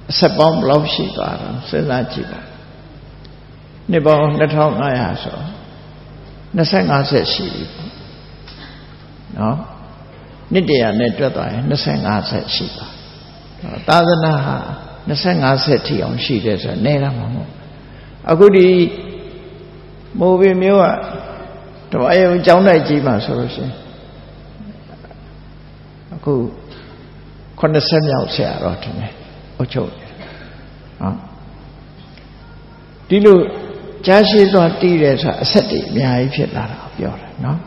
အဆက်ပေါင်းဘယ်လောက်ရှိသွားတာစဉ်းစားကြည့်ပါနှစ်ပေါင်း2500ဆို25ဆက်ရှိပြီနော်နှစ်တရာနဲ့တွက်သွားရင်25ဆက်ရှိပါသာသနာဟာ25ဆက်ထိအောင်ရှိတယ်ဆိုတော့နဲတာမဟုတ် အခုဒီမိုးပင်မျိုးကတဝါရုံကျောင်းတိုက်ကြီးမှာဆိုလို့ရှိရင်အခု80မြောက်ဆရာတော်ထင်တယ်အုတ်ချုပ်ဟုတ်ဒီလိုကြားရှိစွာတည်တယ်ဆိုတာအဆက်တည်းအများကြီးဖြစ်လာတာပြောတယ်နော်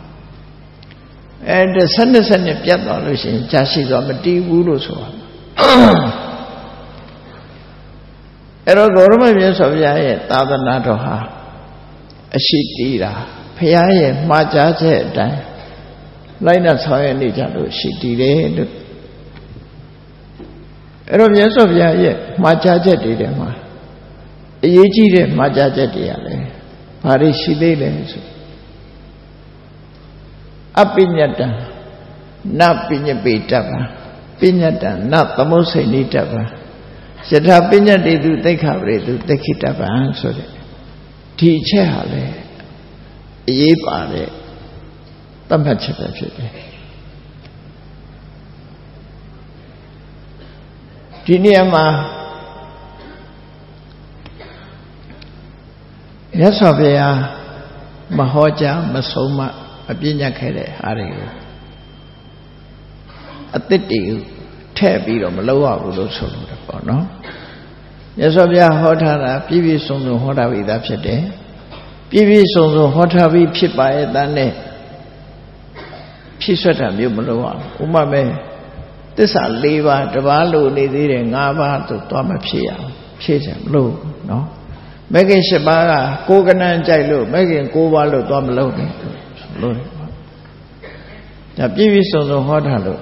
အဲဒါဆက်နှစ်ဆက်နှစ်ပြတ်သွားလို့ရှိရင်ကြားရှိစွာမတည်ဘူးလို့ဆိုတာ အဲ့တော့ဂေါရမမြတ်စွာဘုရားရဲ့သာသနာတော်ဟာအရှိတည်တာဘုရားရဲ့မှားကြားချက်အတိုင်းလိုက်နာဆောင်ရွက်နေကြလို့ရှိတည်တယ်လို့အဲ့တော့မြတ်စွာဘုရားရဲ့မှားကြားချက်တွေထဲမှာအရေးကြီးတဲ့မှားကြားချက်တွေရလဲဘာတွေရှိသေးလဲဆိုအပိညတံနပိညပေတ္တဗံပိညတံနသမုစိဏိတ္တဗံ ယထာပိညတေသူသိခပရေသူသိခိတဗံဆိုတဲ့ဒီအချက်ဟာလေအရေးပါတဲ့သတ်မှတ်ချက်ပဲဖြစ်တယ်ဒီနေရာမှာရသော်ဘုရားမဟောကြားမဆုံးမအပြည့်ညတ်ခဲ့တဲ့ဟာတွေကိုအသစ်တွေထည့်ပြီးတော့မလုပ်ရဘူးလို့ဆိုလို့ ပေါ့နော်ရသော်ဘုရားဟောထားတာပြည့်ပြည့်စုံစုံဟောထားပြီးသားဖြစ်တယ်ပြည့်ပြည့်စုံစုံဟောထားပြီးဖြစ်ပါရဲ့တန်းနဲ့ဖြည့်ဆွတ်တာမျိုးမလုပ်ရဘူးဥပမာသစ္စာ၄ပါးတပါးလို့နေသေးတယ်၅ပါးသို့သွားမဖြစ်ရအောင်ဖြည့်ချင်မလို့နော်မဂ္ဂင်၈ပါးကကိုယ်ကနန်းကြိုက်လို့မဂ္ဂင်၉ပါးလို့သွားမလို့နဲ့လို့ဒါပြည့်ပြည့်စုံစုံဟောတာလို့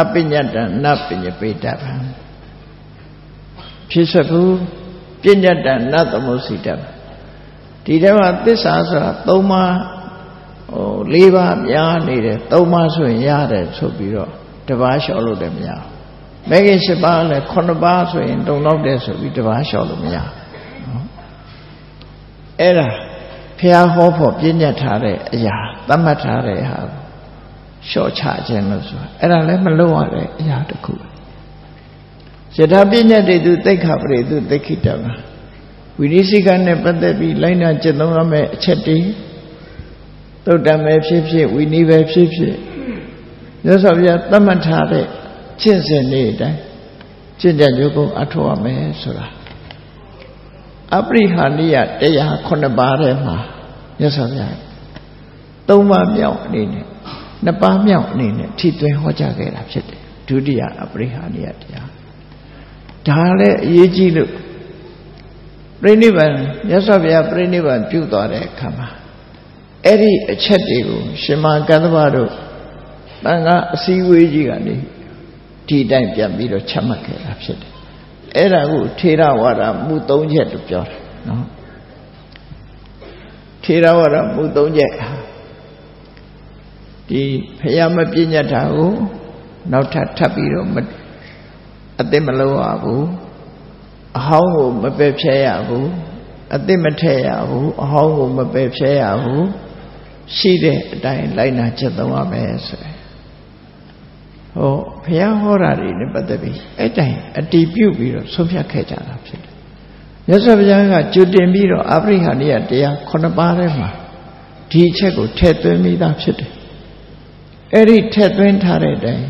အပညတ္တနပညပေတ္တဗံ ဖြစ်ဆက်ဘူးပညတ္တနသမုစိတ္တဒီထဲမှာသစ္စာဆိုတာ၃ပါးဟို၄ပါးများနေတယ်၃ပါးဆိုရင်ရတယ်ဆိုပြီးတော့တပါးလျှော်လို့လည်းမရဘူး။မဲခင်၈ပါးလည်း9ပါးဆိုရင်တုံတော့တယ်ဆိုပြီးတပါးလျှော်လို့မရဘူး။အဲ့ဒါဖះဟောဖို့ပြည့်ညတ်ထားတဲ့အရာသတ်မှတ်ထားတဲ့ဟာလျှော့ချခြင်းလို့ဆိုတာအဲ့ဒါလည်းမလုပ်ရတဲ့အရာတစ်ခု။ ယထာပြည့်ညတ်တွေသူသိခပရိသူသိခိတမှာဝိရိစိကနဲ့ပတ်သက်ပြီးလိုက်နာကျင့်သုံးရမယ့်အချက်တွေသုတ်တံပဲဖြစ်ဖြစ်ဝိနည်းပဲဖြစ်ဖြစ်မြတ်စွာဘုရားသတ်မှတ်ထားတဲ့ကျင့်စဉ်တွေအတိုင်းကျင့်ကြံကြုတ်ကိုအထောက်ရမယ်ဆိုတာအပရိဟာနိယတရား9ပါးထဲမှာမြတ်စွာဘုရားသုံးပါးမြောက်အနေနဲ့နှစ်ပါးမြောက်အနေနဲ့ထိသွင်းဟောကြားခဲ့တာဖြစ်တယ်ဒုတိယအပရိဟာနိယတရား ဒါလည်းအရေးကြီးလို့ပြိဋိဘံမြတ်စွာဘုရားပြိဋိဘံပြုသွားတဲ့အခါမှာအဲ့ဒီအချက်တွေကိုရှင်မကတ္တဗတို့တန်ခါအစည်းအဝေးကြီးကနေဒီတိုင်းပြန်ပြီးတော့ချက်မှတ်ခဲ့တာဖြစ်တယ်အဲ့ဒါကိုထေရဝါဒမူ၃ချက်လို့ပြောတယ်နော်ထေရဝါဒမူ၃ချက်ဒီဖယမပြညတ်တာကိုနောက်ထပ်ထပ်ပြီးတော့ အသိမလို့ရဘူးအဟောင်းကိုမပယ်ဖြဲရဘူးအသိမထဲရဘူးအဟောင်းကိုမပယ်ဖြဲရဘူးရှိတဲ့အတိုင်းလိုက်နာချက်သုံးရမယ်ဆိုရင်ဟောဘုရားဟောတာတွေနဲ့ပတ်သက်ပြီးအဲ့တိုင်းအတီးပြုတ်ပြီးတော့ဆုံးဖြတ်ခဲ့ကြတာဖြစ်တယ်မြတ်စွာဘုရားကကြွတင်ပြီးတော့အပရိဟာနိယတရား9ပါးထဲမှာဒီအချက်ကိုထည့်သွင်းမိသားဖြစ်တယ်အဲ့ဒီထည့်သွင်းထားတဲ့အတိုင်း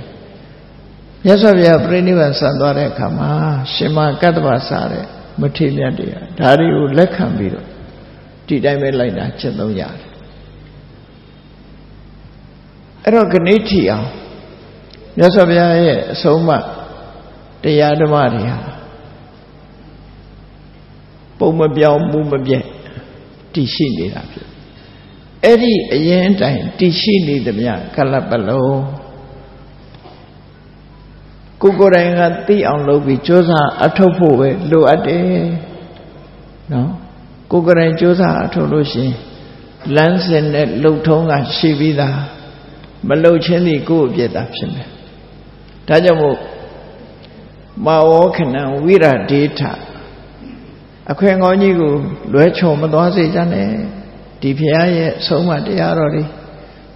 မြတ်စွာဘုရားပြိဋိဘံဆံသွားတဲ့အခါမှာရှင်မကတ္တဗစားတဲ့မထေမြတ်တရားဒါတွေကိုလက်ခံပြီးတော့ဒီတိုင်းပဲလိုက်တာချက်သုံးရတယ်အဲ့တော့ခဏိထီအောင်မြတ်စွာဘုရားရဲ့အဆုံးအမတရားဓမ္မတွေဟာပုံမပြောင်းမှုမပြည့်တည်ရှိနေတာဖြစ်အဲ့ဒီအရင်တိုင်တည်ရှိနေသမျှကလပ်ပလုံး ကိုကိုယ်တိုင်ကသိအောင်လုပ်ပြီးကြိုးစားအထောက်ဖို့ပဲလိုအပ်တယ်နော်ကိုကိုယ်တိုင်ကြိုးစားအထောက်လို့ရှင်လမ်းစဉ်နဲ့လှုပ်ထုံးကရှိပြီးသားမလှုပ်ချင်းသည်ကိုယ့်အပြစ်သာဖြစ်မယ်ဒါကြောင့်မို့မာဝခဏံဝိရဒေထအခွင့်ကောင်းကြီးကိုလွဲချော်မသွားစေကြနဲ့ဒီဖရာရဲ့ဆုံးမတရားတော်တွေ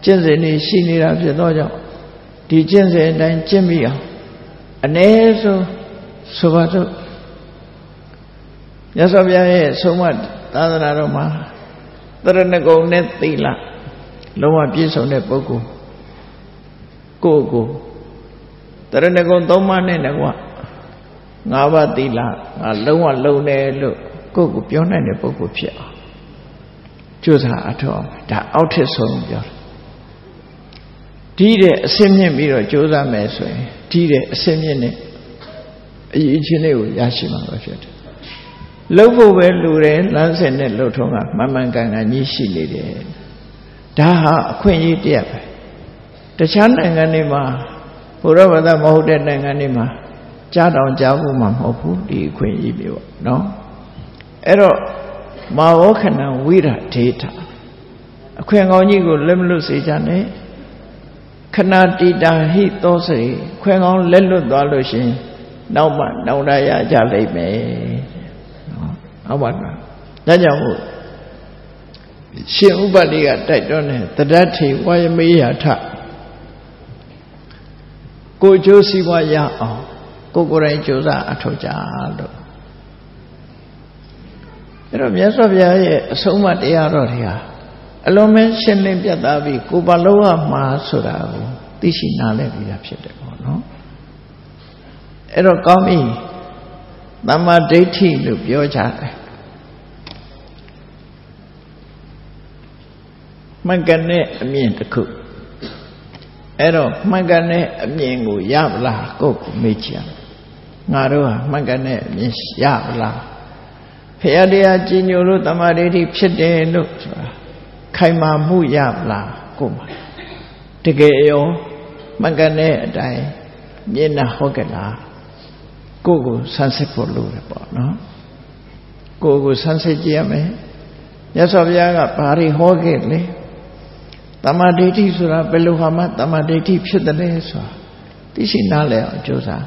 ကျင့်စဉ်တွေရှိနေတာဖြစ်သောကြောင့်ဒီကျင့်စဉ်အတိုင်းကျင့်ပြီးအောင် အ ਨੇ ဆုံးဆိုပါစို့မြတ်စွာဘုရားရဲ့ဆုံးမသာသနာတော်မှာတရဏဂုံနဲ့သီလလုံးဝပြည့်စုံတဲ့ပုဂ္ဂိုလ်ကိုယ့်ကိုတရဏဂုံသုံးပါးနဲ့ကွာငါးပါးသီလငါလုံးဝလုံတယ်လို့ကိုယ့်ကိုပြောနိုင်တဲ့ပုဂ္ဂိုလ်ဖြစ်အောင်ကြိုးစားအထောက်ဒါအောက်ထစ်ဆုံးပြောတယ် ဒီတဲ့အစင်းမြင့်ပြီးတော့ကြိုးစားမယ်ဆိုရင်ဒီတဲ့အစင်းမြင့်နဲ့အရေးချင်းလေးကိုရရှိမှာပဲဖြစ်တယ်လှုပ်ဖို့ပဲလူတယ်လမ်းစဉ်နဲ့လှုပ်ထုံးကမမှန်ကန်ကန်ကြီးရှိနေတယ်ဒါဟာအခွင့်အရေးတရက်ပဲတခြားနိုင်ငံတွေမှာဘုရားဘာသာမဟုတ်တဲ့နိုင်ငံတွေမှာကြားတောင်ကြားဖို့မှမဟုတ်ဘူးဒီအခွင့်အရေးမျိုးပေါ့နော်အဲ့တော့မာဝခဏဝိရဒေတာအခွင့်ကောင်းကြီးကိုလက်မလွတ်စေကြနဲ့ ခဏတိတာဟိသောစေခွင့်ကောင်းလက်လွတ်သွားလို့ရှင်နောက်မှနောက်ရရကြလိမ့်မယ်ဟုတ်ပါလားဒါကြောင့်မို့ရှင်ဥပတိကတိုက်တွန်းတယ်တဒတ်ထေဝါယမေယထကိုကျိုးစည်းပွားရအောင်ကိုကိုယ်တိုင်ကြိုးစားအထောက်ကြလို့အဲ့တော့မြတ်စွာဘုရားရဲ့အဆုံးအမတရားတော်တွေဟာ အလုံးမဲရှင်းလင်းပြတ်သားပြီးကိုဘာလို့ရမှာဆိုတာကိုသိရှိနားလည်ပြီးတာဖြစ်တယ်ပေါ့နော်အဲ့တော့ကောင်းပြီသမ္မာဒိဋ္ဌိလို့ပြောကြတယ်မှန်ကန်တဲ့အမြင်တစ်ခုအဲ့တော့မှန်ကန်တဲ့အမြင်ကိုရပလားကိုယ့်ကိုမေးချင်ငါတို့ဟာမှန်ကန်တဲ့အမြင်ရပလားဖရာတရားကြီးညိုလို့တမာဒိဋ္ဌိဖြစ်တယ်လို့ဆိုတာ ခိုင်မာမှုရပလားကိုယ်မှာတကယ်ရောမှန်ကန်တဲ့အတိုင်းမျက်နှာဟုတ်ကလားကိုယ့်ကိုဆန်းစစ်ဖို့လိုတယ်ပေါ့နော်ကိုယ့်ကိုဆန်းစစ်ကြည့်ရမယ်မြတ်စွာဘုရားကဘာတွေဟောခဲ့လဲတမာဒိဋ္ဌိဆိုတာဘယ်လိုဟာမှတမာဒိဋ္ဌိဖြစ်တယ်လဲဆိုတာသိရှိနားလည်အောင်ကြိုးစား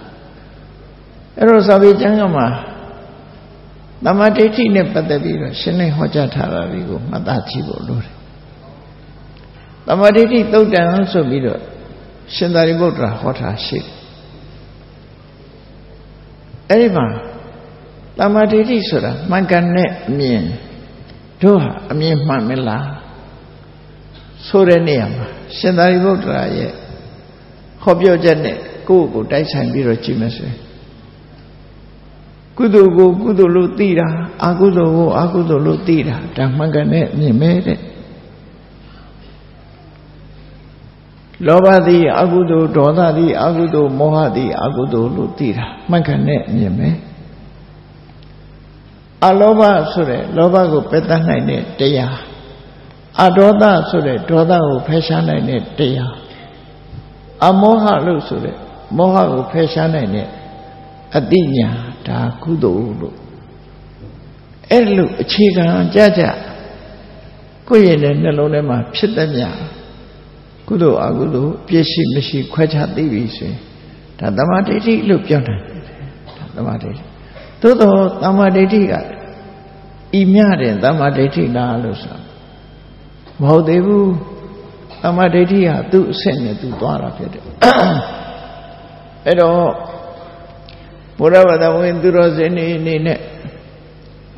အဲ့တော့စာပေကျမ်းကမှာ တမာဒိဋ္ဌိနဲ့ပတ်သက်ပြီးတော့ရှင်းလင်းဟောကြားထားတာတွေကိုမှတ်သားကြည့်ဖို့လိုတယ်တမာဒိဋ္ဌိသုတ်တံဆိုပြီးတော့ရှင်သာရိပုတ္တရာဟောထားရှိတယ်အဲ့ဒီမှာတမာဒိဋ္ဌိဆိုတာမှန်ကန်တဲ့အမြင်တို့ဟာအမြင်မှန်မလားဆိုတဲ့နေရာမှာရှင်သာရိပုတ္တရာရဲ့ဟောပြောချက်နဲ့ကိုယ့်ကိုတိုက်ဆိုင်ပြီးတော့ကြည့်မယ်ဆိုရင် ကုသိုလ်ကိုကုသိုလ်လို့သိတာအကုသိုလ်ကိုအကုသိုလ်လို့သိတာဒါမှန်ကန်တဲ့အမြင်ပဲတဲ့လောဘသည်အကုသိုလ်ဒေါသသည်အကုသိုလ်မောဟသည်အကုသိုလ်လို့သိတာမှန်ကန်တဲ့အမြင်ပဲအလောဘဆိုတဲ့လောဘကိုပယ်တတ်နိုင်တဲ့တရားအဒေါသဆိုတဲ့ဒေါသကိုဖယ်ရှားနိုင်တဲ့တရားအမောဟလို့ဆိုတဲ့မောဟကိုဖယ်ရှားနိုင်တဲ့ အတိညာဒါကုသိုလ်လို့အဲ့လိုအခြေခံကြကြကိုယ့်ရဲ့နှလုံးထဲမှာဖြစ်တဲ့မြကုသိုလ်အကုသိုလ်ပြည့်ရှိမရှိခွဲခြားသိပြီဆိုရင်ဒါတမာဒိဋ္ဌိလို့ပြောတယ်ဒါတမာဒိဋ္ဌိသို့တော့တမာဒိဋ္ဌိကဤမြတဲ့တမာဒိဋ္ဌိလားလို့ဆိုမဟုတ်သေးဘူးတမာဒိဋ္ဌိဟာသူ့အဆင့်နဲ့သူသွားတာဖြစ်တယ်အဲ့တော့ ဘုရားဘာသာဝင်သူတော်စင်နေနေနဲ့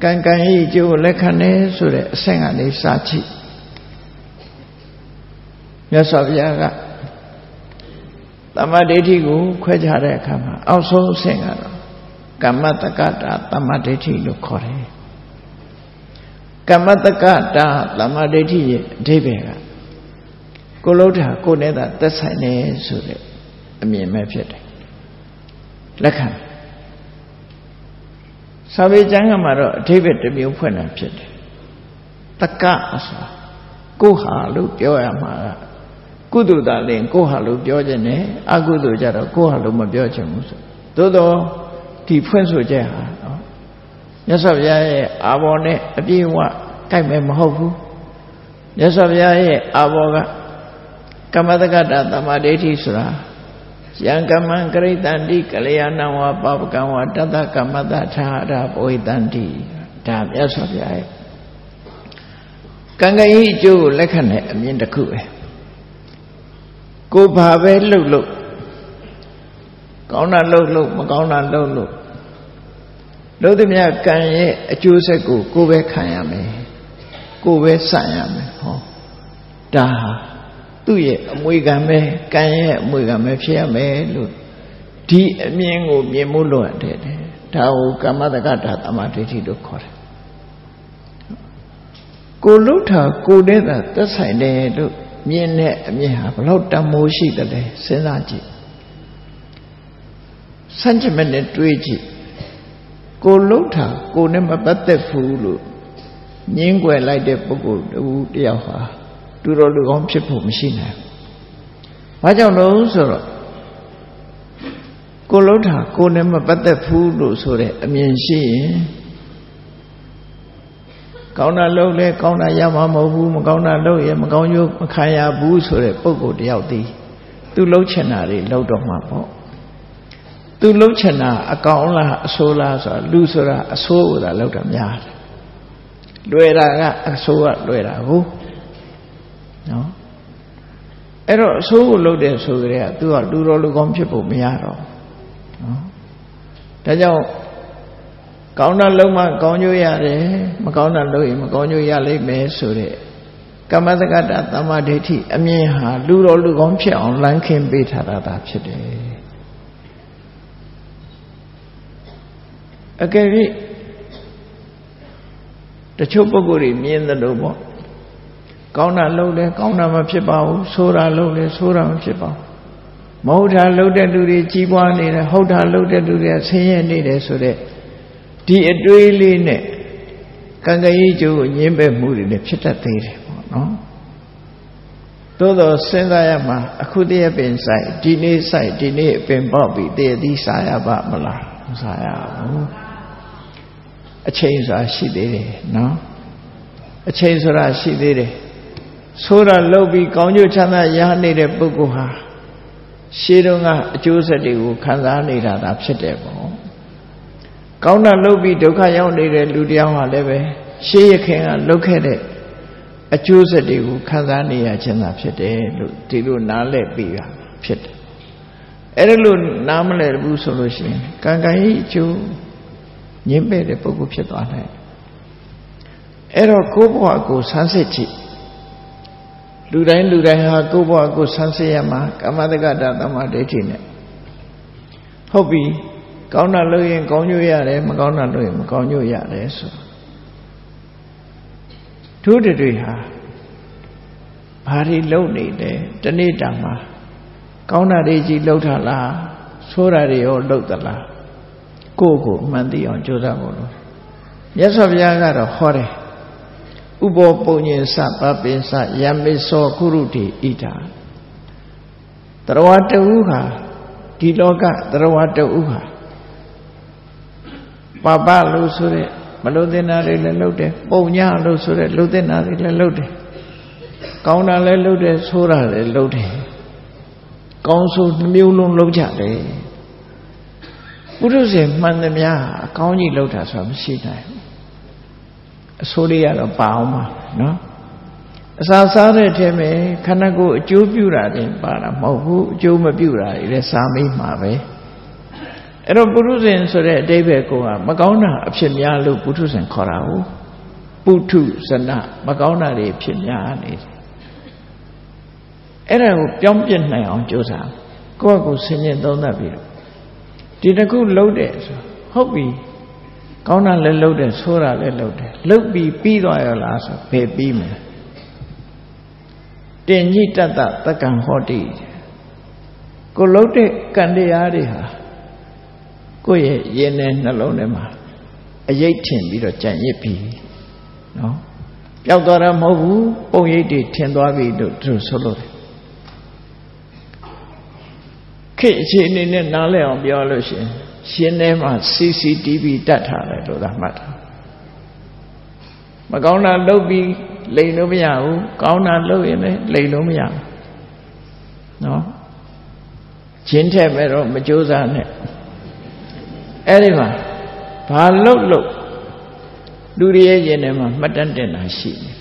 ကံကံဤကျိုးလက်ခံနေဆိုတဲ့အဆင့်ကနေစကြည့်မြတ်စွာဘုရားကတမ္မာဒိဋ္ဌိကိုခွဲခြားတဲ့အခါမှာအောက်ဆုံးအဆင့်ကတော့ကမ္မတက္ကတာတမ္မာဒိဋ္ဌိလို့ခေါ်တယ်ကမ္မတက္ကတာတမ္မာဒိဋ္ဌိရဲ့အဓိပ္ပာယ်ကကိုလုထာကိုနဲ့သာသက်ဆိုင်နေဆိုတဲ့အမြင်ပဲဖြစ်တယ်လက်ခံ စာပေကျမ်းကမှာတော့အဓိပ္ပာယ်တစ်မျိုးဖွင့်တာဖြစ်တယ်တက္ကဆိုတာကိုဟာလို့ပြောရမှာကုသိုလ်သာလင်ကိုဟာလို့ပြောခြင်းနဲ့အကုသိုလ်ကြတော့ကိုဟာလို့မပြောချင်ဘူးဆိုသို့တော့ဒီဖွင့်ဆိုချက်ဟာနော်မြတ်စွာဘုရားရဲ့အာဘော်နဲ့အပြည့်အဝကိုက်မယ်မဟုတ်ဘူးမြတ်စွာဘုရားရဲ့အာဘော်ကကမ္မတက္ကတာတမ္မာဒိဋ္ဌိဆိုတာ ယံကမံကရိတန္တိကလျာဏဝပပကံဝတတကမ္မတထာရဘဝိတန္တိဒါမြတ်စွာဘုရားရဲ့ကံကံဤအကျိုးကိုလက်ခံတဲ့အမြင်တစ်ခုပဲကိုဘာပဲလှုပ်လို့ကောင်းတာလှုပ်လို့မကောင်းတာလှုပ်လို့လှုပ်သည်မြကံရဲ့အကျိုးဆက်ကိုကိုပဲခံရမယ်ကိုပဲစရမယ်ဟောဒါဟာ သူ့ရဲ့အမွေခံပဲကံရဲ့အမွေခံပဲဖြစ်ရမယ်လို့ဒီအမြင်ကိုမြင်မှုလို့ရတယ်ဒါကိုကမ္မတက္ကတာတမဒိဋ္ဌိလို့ခေါ်တယ်ကိုလှုပ်တာကိုနဲ့သာသက်ဆိုင်တယ်လို့မြင်တဲ့အမြင်ဟာဘလောက်တန်မိုးရှိတယ်လဲစဉ်းစားကြည့်စัจ jame နဲ့တွေးကြည့်ကိုလှုပ်တာကိုနဲ့မပတ်သက်ဘူးလို့ငင်းွယ်လိုက်တဲ့ပုဂ္ဂိုလ်တူတယောက်ဟာ တူတော်လူကောင်းဖြစ်ဖို့မရှိနိုင်ဘူး။ဘာကြောင့်လို့ဆိုတော့ကိုလှုပ်တာကိုနဲ့မပတ်သက်ဘူးလို့ဆိုတဲ့အမြင်ရှိရင်ကောင်းတာလုပ်လဲကောင်းတာရမှာမဟုတ်ဘူးမကောင်းတာလုပ်ရင်မကောင်းကျိုးမခံရဘူးဆိုတဲ့ပုံကိုတယောက်တည်းသူလှုပ်ချင်တာတွေလှုပ်တော့မှာပေါ့သူလှုပ်ချင်တာအကောင်လားအဆိုးလားဆိုတာလူဆိုတာအဆိုးကိုသာလှုပ်တာများတယ်လွယ်တာကအဆိုးကလွယ်တာဟုတ် နော်အဲ့တော့အဆိုးကိုလှုပ်တယ်ဆိုကြတဲ့ကသူကလူတော်လူကောင်းဖြစ်ဖို့မရတော့နော်ဒါကြောင့်ကောင်းတာလုံးမှကောင်းကျိုးရတယ်မကောင်းတာလုပ်ရင်မကောင်းကျိုးရလိမ့်မယ်ဆိုတဲ့ကမ္မတက္ကတာတမ္မာဒိဋ္ဌိအမြင်ဟာလူတော်လူကောင်းဖြစ်အောင်လမ်းခင်းပေးထားတာဖြစ်တယ်အကယ်၍တချို့ပုဂ္ဂိုလ်တွေမြင်တယ်လို့ပေါ့ ကောင်းတာလုပ်တယ်ကောင်းတာမဖြစ်ပါဘူးဆိုးတာလုပ်တယ်ဆိုးတာမဖြစ်ပါဘူးမဟုတ်တာလုပ်တဲ့လူတွေကြီးပွားနေတယ်ဟုတ်တာလုပ်တဲ့လူတွေဆင်းရဲနေတယ်ဆိုတဲ့ဒီအတွေးလေးနဲ့ကံကရေးကျိုးကိုညင်းပယ်မှုတွေလည်းဖြစ်တတ်သေးတယ်ပေါ့နော်သို့တော့စဉ်းစားရမှာအခုတည်းပင်ဆိုင်ဒီနေ့ဆိုင်ဒီနေ့ပင်ပေါက်ပြီးတည်းသီးစားရပါမလားမစားရဘူးအချိန်ဆိုတာရှိသေးတယ်နော်အချိန်ဆိုတာရှိသေးတယ် ဆိုးတာလုပ်ပြီးကောင်းကျိုးချမ်းသာရနေတဲ့ပုဂ္ဂိုလ်ဟာရှေးတုန်းကအကျိုးဆက်တွေကိုခံစားနေတာဒါဖြစ်တယ်ပေါ့ကောင်းတာလုပ်ပြီးဒုက္ခရောက်နေတဲ့လူတယောက်ဟာလည်းပဲရှေးရခင်ကလုပ်ခဲ့တဲ့အကျိုးဆက်တွေကိုခံစားနေရခြင်းသာဖြစ်တယ်လို့ဒီလိုနားလည်ပြီးတာဖြစ်တယ်အဲ့ဒါလို့နားမလည်ဘူးဆိုလို့ရှိရင်ကံကံဤအကျိုးညင်းပဲ့တဲ့ပုဂ္ဂိုလ်ဖြစ်သွားနိုင်အဲ့တော့ကိုယ့်ဘဝကိုဆန်းစစ်ကြည့် လူတိုင်းလူတိုင်းဟာကိုယ့်ဘဝကိုဆန်းစစ်ရမှာကမ္မတက္ကတာတမဒိဋ္ဌိနဲ့ဟုတ်ပြီကောင်းတာလုပ်ရင်ကောင်းကျိုးရတယ်မကောင်းတာလုပ်ရင်မကောင်းကျိုးရတယ်ဆိုဒုတတွေဟာဘာတွေလုပ်နေလဲတနေ့တာမှာကောင်းတာတွေကြီးလှုပ်ထလားဆိုးတာတွေရောလှုပ်သလားကိုယ့်ကိုမှန်သိအောင်ကြိုးစားဖို့လို့မြတ်စွာဘုရားကတော့ဟောတယ် ဥပောပုံညင်စပပိစယမေသောကုရုတိဣဒာတရဝတူဟာဒီလောကတရဝတူဟာပပလို့ဆိုတဲ့မလို့တင်တာတွေလည်းလုပ်တယ်ပုံညလို့ဆိုတဲ့လို့တင်တာတွေလည်းလုပ်တယ်ကောင်းတာလည်းလုပ်တယ်ဆိုးတာလည်းလုပ်တယ်ကောင်းဆိုးနှမျိုးလုံးလုပ်ကြတယ်ပုရုဇဉ်မှန်သမျှအကောင်းကြီးလုပ်တာဆိုတာမရှိနိုင်ဘူး အဆိုးတွေကတော့ပါအောင်ပါနော်အစာစားတဲ့အထက်မှာခန္ဓာကိုယ်အကျိုးပြုတာတင်ပါတာမဟုတ်ဘူးအကျိုးမပြုတာတွေလည်းစားမိမှာပဲအဲ့တော့ပုထုဇဉ်ဆိုတဲ့အတိပ္ပယ်ကိုကမကောင်းတာအဖြစ်များလို့ပုထုဇဉ်ခေါ်တာဟုတ်ပုထုဇနမကောင်းတာတွေဖြစ်များနေတယ်အဲ့ဒါကိုပြောင်းပြနိုင်အောင်ကြိုးစားကိုယ့်အကိုဆင်ញင်သုံးသပ်ပြီးတော့ဒီတစ်ခုလုံးတယ်ဆိုဟုတ်ပြီ ကောင်းတာလည်းလုံးတယ်ဆိုးတာလည်းလုံးတယ်လုတ်ပြီးပြီးသွားရလားဆိုဘယ်ပြီးမလဲတင်ညိတတ္တတက္ကံဟောတိကိုလုံးတဲ့ကံတရားတွေဟာကိုယ့်ရဲ့ရင်ထဲနှလုံးထဲမှာအယိတ်ထင်ပြီးတော့ကြံ့ရစ်ပြီးနော်ပျောက်သွားတာမဟုတ်ဘူးပုံရိပ်တွေထင်သွားပြီလို့သူဆိုလို့တယ်ခေတ်အခြေအနေနဲ့နားလည်အောင်ပြောလို့ရှိရင် ရှင်ထဲမှာ CCTV တတ်ထားတယ်လို့သာမှတ်တာမကောင်းတာလုပ်ပြီးလိန်လို့မရဘူးကောင်းတာလုပ်ရင်လည်းလိန်လို့မရဘူးနော်ချင်းထက်မဲ့တော့မကြိုးစားနဲ့အဲ့ဒီမှာဘာလုပ်လို့လူတွေရဲ့ရင်ထဲမှာမှတ်တမ်းတင်တာရှိတယ်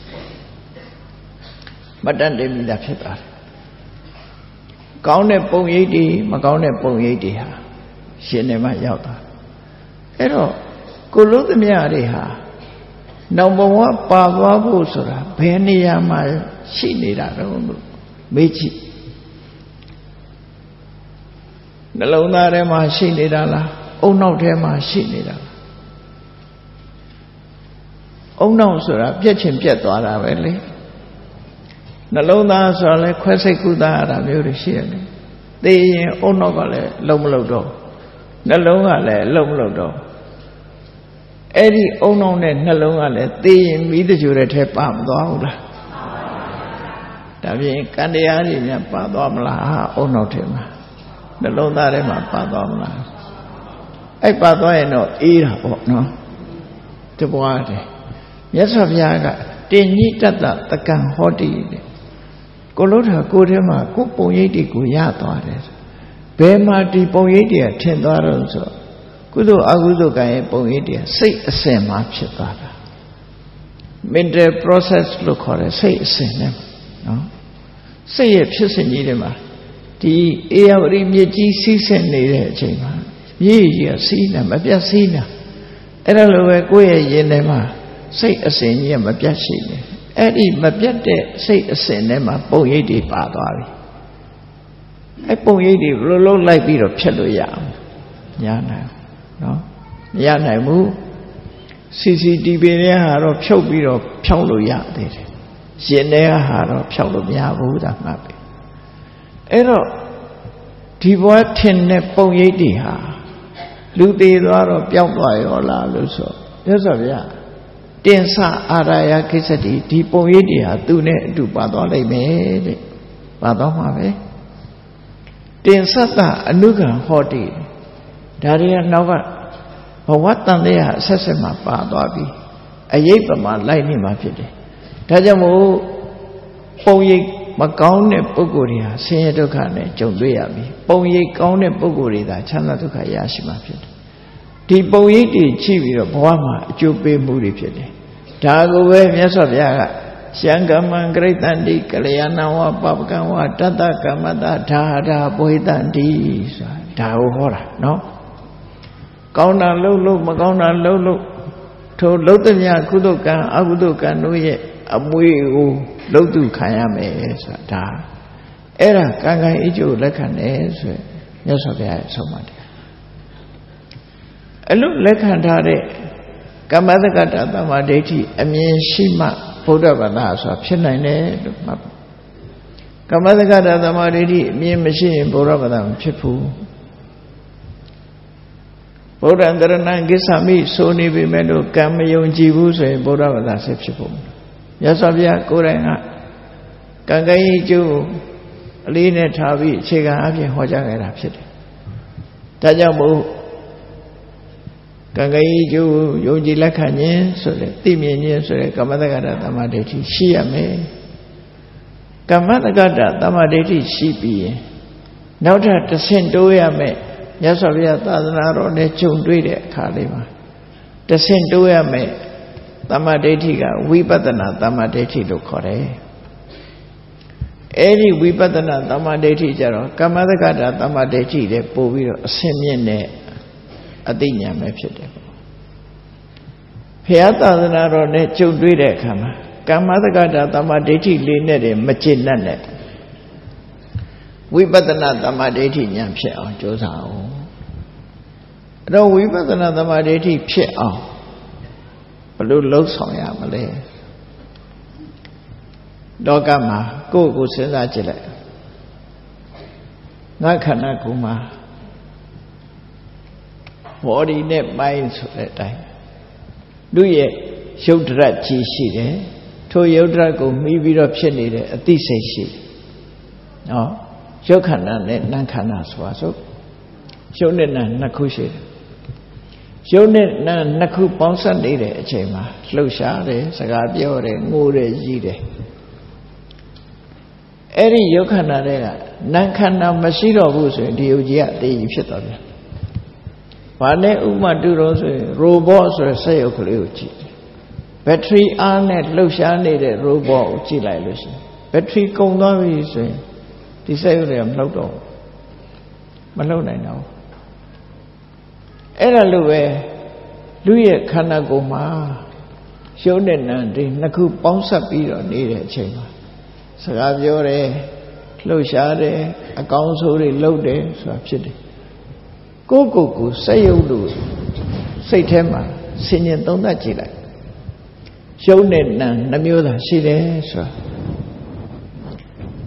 မှတ်တမ်းတင်ပြီးသားဖြစ်သွားတယ်ကောင်းတဲ့ပုံရိပ်တွေမကောင်းတဲ့ပုံရိပ်တွေဟာ ရှင်ထဲမှာရောက်သွားအဲ့တော့ကိုလုံးသမျှတွေဟာနောက်ဘဝပါသွားဖို့ဆိုတာဘယ်နေရာမှာရှိနေတာတော့လို့မေးကြည့်နှလုံးသားထဲမှာရှိနေတာလားအုံနောက်ထဲမှာရှိနေတာလားအုံနောက်ဆိုတာပြက်ချင်ပြက်သွားတာပဲလေနှလုံးသားဆိုတာလဲခွဲစိတ်ကုသရတာမျိုးတွေရှိရတယ်သိရင်အုံနောက်ကလည်းလုံးမလုံးတော့ နှလုံးကလည်းလုံးမလုံးတော့အဲ့ဒီအုံနောက်နဲ့နှလုံးကလည်းသိရင်မိတကြိုတဲ့ထဲပါမသွားဘူးလားဒါပြင်ကံတရားတွေများပါသွားမလားအုံနောက်ထဲမှာနှလုံးသားထဲမှာပါသွားမလားအဲ့ပါသွားရင်တော့အေးတာပေါ့နော်တပွားတယ်မြတ်စွာဘုရားကတင်ညိတတတကံဟောတိတဲ့ကိုလို့တာကိုထဲမှာကိုပုံရိပ်တွေကိုရသွားတယ် ဘယ်မှာဒီပုံရိပ်တွေကထင်သွားတော့ဆိုကုသိုလ်အကုသိုလ်ကံရဲ့ပုံရိပ်တွေစိတ်အစဉ်မှာဖြစ်သွားတာ mental process လို့ခေါ်တယ်စိတ်အစဉ်နဲ့နော်စိတ်ရဲ့ဖြစ်စဉ်ကြီးတွေမှာဒီအေယဝရီမြစ်ကြီးစီးဆင်းနေတဲ့အချိန်မှာမြေကြီးကစီးနေမပြတ်စီးနေအဲ့ဒါလိုပဲကိုယ့်ရဲ့ရင်ထဲမှာစိတ်အစဉ်ကြီးကမပြတ်ရှိနေအဲ့ဒီမပြတ်တဲ့စိတ်အစဉ်ထဲမှာပုံရိပ်တွေပါသွားပြီ အဲ့ပုံရိပ်တွေဘယ်လိုလုပ်လိုက်ပြီးတော့ဖြတ်လို့ရအောင်ညာနိုင်နော်မရနိုင်ဘူး CCTV တွေဟာတော့ဖြုတ်ပြီးတော့ဖြောင်းလို့ရသေးတယ်ရင်ထဲဟာတော့ဖြောင်းလို့မရဘူးဒါမှပဲအဲ့တော့ဒီဘဝထင်တဲ့ပုံရိပ်တွေဟာလူသေးသွားတော့ပျောက်သွားရောလားလို့ဆိုမြတ်စွာဘုရားတင်ဆအာရယခိစ္စတိဒီပုံရိပ်တွေဟာသူနဲ့အတူပါသွားလိမ့်မယ်တဲ့ပါသွားမှာပဲ တင်ဆတ္တအနုခံဟောတိဒါတွေကနောက်ကဘဝတန်တဲ့အဆက်ဆက်မှာပါသွားပြီအယိတ်ပမာလိုက်နေမှာဖြစ်တယ်ဒါကြောင့်မို့ပုံရိပ်မကောင်းတဲ့ပုဂ္ဂိုလ်တွေဟာဆင်းရဲဒုက္ခနဲ့ကြုံတွေ့ရပြီပုံရိပ်ကောင်းတဲ့ပုဂ္ဂိုလ်တွေသာချမ်းသာဒုက္ခရရှိမှာဖြစ်တယ်ဒီပုံရိပ်တွေကြည့်ပြီးတော့ဘဝမှာအကျိုးပေးမှုတွေဖြစ်တယ်ဒါကိုပဲမြတ်စွာဘုရားက ရှံကမံဂရိတန္တိကလျာဏဝပပကံဝတတ္တကမ္မတဓာဓာပွေတန္တိဆိုတာဒါကိုဟောတာနော်ကောင်းတာလှုပ်လို့မကောင်းတာလှုပ်လို့ထိုလှုပ်တဲ့မြကုသကံအကုသကံတို့ရဲ့အမွေကိုလှုပ်သူခံရမယ်ဆိုတာဒါအဲ့ဒါကံကံအကျိုးလက်ခံတယ်ဆိုရမြတ်စွာဘုရားရဲ့ဆုံးမတရားအလို့လက်ခံထားတဲ့ကမ္မတက္ကတာတမ္မာဒိဋ္ဌိအမြင်ရှိမှ ဗုဒ္ဓဘာသာဆိုတာဖြစ်နိုင်တယ်လို့မှတ်ကမ္မတက္ကတာသမာဓိဋ္ဌိအမြင်မရှိရင်ဘုရားပဒမဖြစ်ဘူးဗုဒ္ဓံတရဏံကိစ္ဆမိဆိုနေပြီမဲ့လို့ကံမယုံကြည်ဘူးဆိုရင်ဗုဒ္ဓဘာသာဆက်ဖြစ်ဖို့မြတ်စွာဘုရားကိုယ်တိုင်ကကံကံကြီးကျိုးအလေးနဲ့ထားပြီးအခြေခံအပြင်ဟောကြားခဲ့တာဖြစ်တယ်။ဒါကြောင့်မို့ ကံကံကြီးကျိုးယုံကြည်လက်ခံခြင်းဆိုတဲ့သိမြင်ခြင်းဆိုတဲ့ကမ္မတက္ကတာတမ္မာဒိဋ္ဌိရှိရမယ်။ကမ္မတက္ကတာတမ္မာဒိဋ္ဌိရှိပြီးရင်နောက်ထပ်တစ်ဆင့်တိုးရမယ်မြတ်စွာဘုရားသာသနာတော်နဲ့ကြုံတွေ့တဲ့အခါလေးမှာတဆင့်တိုးရမယ်တမ္မာဒိဋ္ဌိကဝိပဿနာတမ္မာဒိဋ္ဌိလို့ခေါ်တယ်အဲ့ဒီဝိပဿနာတမ္မာဒိဋ္ဌိကြတော့ကမ္မသက္ကတာတမ္မာဒိဋ္ဌိတဲ့ပို့ပြီးတော့အစင်းမြင့်တဲ့ အသိဉာဏ်ပဲဖြစ်တယ်ဘုရားသာသနာတော်နဲ့ကြုံတွေ့တဲ့အခါမှာကမ္မသက္ကတာတမ္မာဒိဋ္ဌိလေးနဲ့တည်းမကျင့်တတ်နဲ့ဝိပဿနာတမ္မာဒိဋ္ဌိဉာဏ်ဖြစ်အောင်ကြိုးစားအောင်အဲ့တော့ဝိပဿနာတမ္မာဒိဋ္ဌိဖြစ်အောင်ဘယ်လိုလှုပ်ဆောင်ရမလဲလောကမှာကိုယ့်ကိုစဉ်းစားကြည့်လိုက်ငါခန္ဓာကိုယ်မှာ body နဲ့ mind ဆိုတဲ့အတိုင်းသူ့ရဲ့ရုပ်တရက်ကြီးရှိတယ်ထိုရုပ်တရက်ကိုမှီးပြီးတော့ဖြစ်နေတဲ့အသိစိတ်ရှိနော်ရုပ်ခန္ဓာနဲ့နာမ်ခန္ဓာဆိုတာဆိုရုပ်နဲ့နာမ်နှစ်ခုရှိတယ်ရုပ်နဲ့နာမ်နှစ်ခုပေါင်းစပ်နေတဲ့အချိန်မှာလှုပ်ရှားတယ်စကားပြောတယ်ငိုတယ်ရည်တယ်အဲ့ဒီရုပ်ခန္ဓာတွေကနာမ်ခန္ဓာမရှိတော့ဘူးဆိုရင်ဒီယုတ်ကြီးကအသေးကြီးဖြစ်သွားပြန် ဘာနဲ့ဥပမာတူတော့ဆိုရင် robot ဆိုတဲ့စက်ရုပ်ကလေးကိုကြည့်ဘက်ထရီအားနဲ့လှုပ်ရှားနေတဲ့ robot ကိုကြည့်လိုက်လို့ရှိရင်ဘက်ထရီကုန်သွားပြီဆိုရင်ဒီစက်ရုပ်တွေကမလှုပ်တော့မလှုပ်နိုင်တော့အဲ့ဒါလိုပဲလူရဲ့ခန္ဓာကိုယ်မှာရှုံးတဲ့နံဒီနှစ်ခုပေါင်းဆက်ပြီးတော့နေတဲ့အချိန်မှာစကားပြောတယ်လှုပ်ရှားတယ်အကောင်းဆိုးတွေလှုပ်တယ်ဆိုတာဖြစ်တယ် ကိုယ့်ကိုယ်ကိုစက်ရုပ်လို့စိတ်ထဲမှာဆင်ញင်သုံးသပ်ကြည့်လိုက်ရုပ်နဲ့နာနှမျိုးသာရှိတယ်ဆိုတာ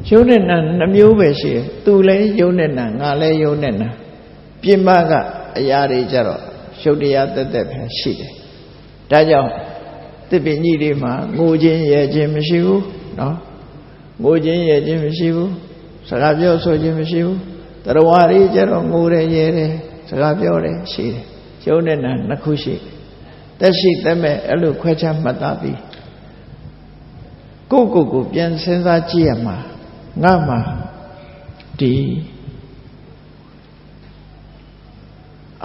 ရုပ်နဲ့နာနှမျိုးပဲရှိတယ်သူလည်းရုပ်နဲ့နာငါလည်းရုပ်နဲ့နာပြင်မကအရာတွေကြတော့ရုပ်တရားတက်တက်ပဲရှိတယ်ဒါကြောင့်သစ်ပင်ကြီးတွေမှာငိုခြင်းရဲခြင်းမရှိဘူးနော်ငိုခြင်းရဲခြင်းမရှိဘူးစကားပြောဆိုခြင်းမရှိဘူးတရဝါတွေကြတော့ငိုတယ်ရဲတယ် စကားပြောတယ်ရှိတယ်ရုပ်နဲ့နာနှစ်ခုရှိတက်ရှိတက်မဲ့အဲ့လိုခွဲခြားမှတ်သားပြီးကိုယ့်ကိုယ်ကိုပြန်စဉ်းစားကြည့်ရမှာငါမှာဒီ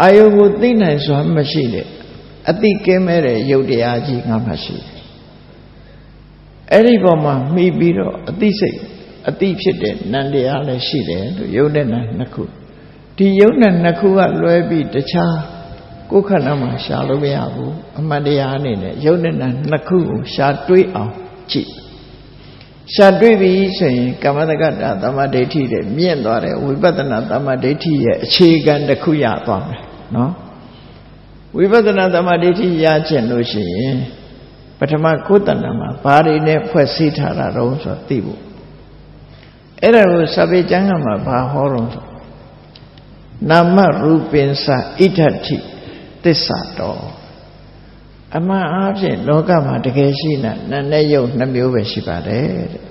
အာယုကိုသိနိုင်စွာမရှိတဲ့အတိကင်းမဲ့တဲ့ယုတ်တရားကြီးငါမှရှိတယ်အဲ့ဒီပေါ်မှာမှီပြီးတော့အတိစိတ်အတိဖြစ်တဲ့နံတရားလည်းရှိတယ်လို့ယုတ်တဲ့နံနှစ်ခု ဒီယုတ်နဲ့နှစ်ခုကလွဲပြီးတခြားကိုယ်ခန္ဓာမှာရှာလို့မရဘူးအမှန်တရားအနေနဲ့ယုတ်နဲ့နံနှစ်ခုကိုရှာတွေးအောင်ကြည့်ရှာတွေ့ပြီဆိုရင်ကမ္မတက္ကတာသမ္မာဒိဋ္ဌိတဲ့မြင့်သွားတဲ့ဝိပဿနာသမ္မာဒိဋ္ဌိရဲ့အခြေခံတစ်ခုရသွားမယ်နော်ဝိပဿနာသမ္မာဒိဋ္ဌိရခြင်းလို့ရှိရင်ပထမကိုယ်တဏ္ဍာမှာဘာတွေနဲ့ဖွဲ့စည်းထားတာတုံးဆိုသိဖို့အဲ့ဒါကိုစပေကျမ်းကမှာဘာဟောတော့ဆို နာမရူပင်္စဣဋ္ဌတိသစ္စာတော်အမှန်အားဖြင့်လောကမှာတကယ်ရှိတာနာနဲ့ယုတ်နှမျိုးပဲရှိပါတယ်တဲ့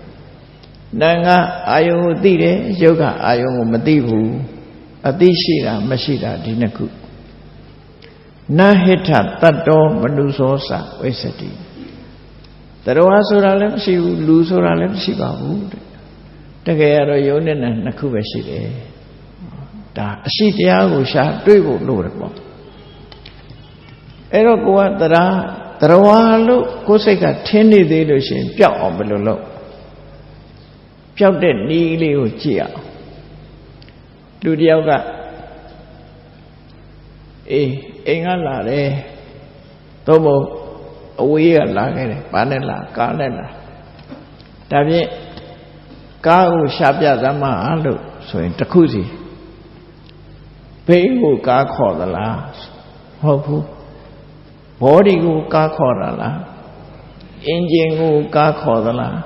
နာကအာယုံကိုသိတယ်ယုတ်ကအာယုံကိုမသိဘူးအသိရှိတာမရှိတာဒီနှစ်ခုနာဟိထတတ္တောမနုသောစဝိသတိတရဝါဆိုတာလည်းမရှိဘူးလူဆိုတာလည်းမရှိပါဘူးတဲ့တကယ်ကတော့ယုံနဲ့နာနှစ်ခုပဲရှိတယ် ဒါအရှိတရားကိုရှာတွေးဖို့လို့တယ်ပေါ့အဲ့တော့ကိုကတရားတရားဝါလို့ကိုယ်စိတ်ကထင်းနေသေးလို့ရှိရင်ပျောက်အောင်ဘယ်လိုလုပ်ပျောက်တဲ့နီးလေးကိုကြည့်အောင်လူတယောက်ကအေးအိမ်ကလာတယ်သို့မဟုတ်အဝေးကလာခဲ့တယ်ဘာနဲ့လာကားနဲ့လာဒါဖြင့်ကားကိုရှာပြသမှာလို့ဆိုရင်တခုစီ ဘေးကိုကားခေါ်သလားဟုတ်ဘူးဘောဒီကိုကားခေါ်တာလားအင်ဂျင်ကိုကားခေါ်သလား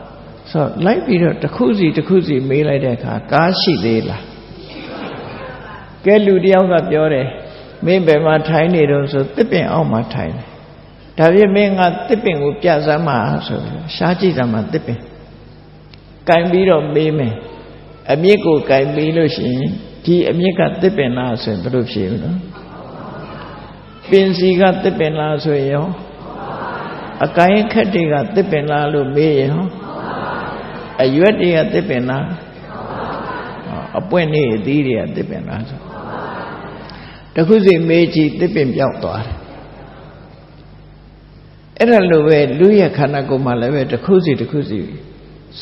ဆိုလိုက်ပြီးတော့တစ်ခုစီတစ်ခုစီမေးလိုက်တဲ့အခါကားရှိသေးလားကဲလူတယောက်ကပြောတယ်မင်းဘယ်မှာထိုင်နေတော့ဆိုတစ်ပင်အောက်မှာထိုင်တယ်ဒါပြည့်မင်းကတစ်ပင်ကိုပြစမ်းမှာဆိုပြီးရှားကြည့်စမ်းမှာတစ်ပင်ကင်ပြီးတော့မေးမယ်အမြစ်ကိုကင်ပြီးလို့ရှိရင် ဒီအမြစ်ကတစ်ပင်လားဆိုရင်ဘယ်လိုဖြေမလဲပင်စီကတစ်ပင်လားဆိုရင်ရောအကိုင်းခက်တွေကတစ်ပင်လားလို့မေးရင်ဟောအရွက်တွေကတစ်ပင်လားအပွင့်နေအသီးတွေကတစ်ပင်လားဆိုတခုစီမေးကြည့်တစ်ပင်ပြောက်သွားတယ်အဲ့ဒါလိုပဲလူရဲ့ခန္ဓာကိုယ်မှာလည်းပဲတခုစီတခုစီ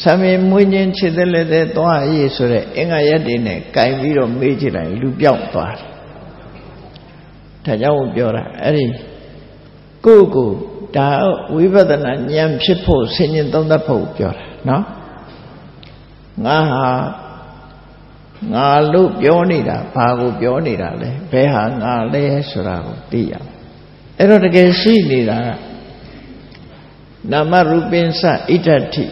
ဆံမင်းမွေးခြင်းခြေသက်လက်သက်သွားရည်ဆိုတဲ့အင်္ဂါရက်တွေနဲ့ကင်ပြီးတော့မေးကြည့်လိုက်လူပြောက်သွားတယ်ဒါကြောင့်ပြောတာအဲ့ဒီကိုယ့်ကိုဒါဝိပဿနာဉာဏ်ဖြစ်ဖို့ဆင်ញင်သုံးသပ်ဖို့ပြောတာနော်ငါဟာငါလို့ပြောနေတာဘာကိုပြောနေတာလဲဘယ်ဟာငါလဲဆိုတာကိုသိရအောင်အဲ့တော့တကယ်ရှိနေတာကနာမရူပင်းစဣဒ္ဓတိ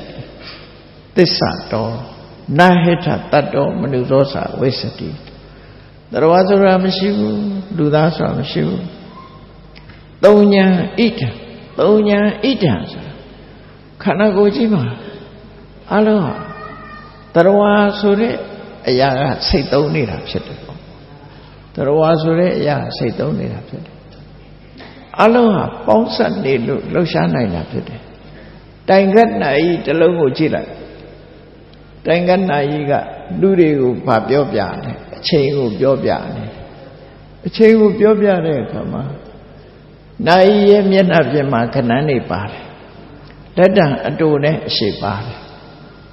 သစ္စာတော်နာဟိထတတ္တောမနုသောစာဝိသတိတရားဆိုတာမရှိဘူးလူသားဆိုတာမရှိဘူးသုံးညာဣဒ္ဓသုံးညာဣဒ္ဓဆိုတာခန္ဓာကိုယ်ကြီးမှာအလုံးဟာတရားဆိုတဲ့အရာကစိတ်သုံးနေတာဖြစ်တယ်ပေါ့တရားဆိုတဲ့အရာစိတ်သုံးနေတာဖြစ်တယ်အလုံးဟာပေါင်းစပ်နေလို့လှုပ်ရှားနိုင်တာဖြစ်တယ်တိုင်ကတ်နိုင်တလုံးကိုကြည့်လိုက် တိုင်ကတ်နိုင်ကလူတွေကိုဗာပြောပြတယ်အချိန်ကိုပြောပြတယ်အချိန်ကိုပြောပြတဲ့အခါမှာနိုင်ရဲ့မျက်နှာပြင်မှာခဏန်းနေပါတယ်လက်တံအတူနဲ့အရှိပါတယ်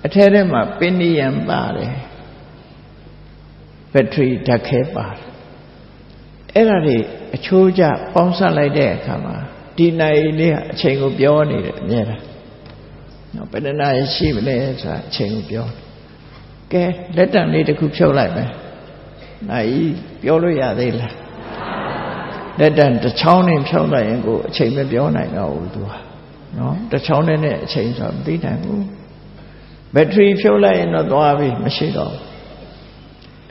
အထဲထဲမှာပင်နိယံပါတယ်ဘက်ထရီဓာတ်ခဲပါတယ်အဲ့ဒါတွေအချိုးကျပေါင်းစပ်လိုက်တဲ့အခါမှာဒီနိုင်လေးကအချိန်ကိုပြောနေတယ်အများလား နော်ဘယ်နှနာရရှိမလဲဆိုတာအချိန်ကိုပြောကဲလက်တံလေးတစ်ခုဖြုတ်လိုက်မယ်နိုင်ပြောလို့ရသေးလားလက်တံတစ်ချောင်းနဲ့ဖြုတ်လိုက်ရင်ကိုအချိန်မပြောနိုင်တော့ဘူးသူဟာနော်တစ်ချောင်းနဲ့အချိန်ဆိုမသိနိုင်ဘူးဘက်ထရီဖြုတ်လိုက်ရင်တော့သွားပြီမရှိတော့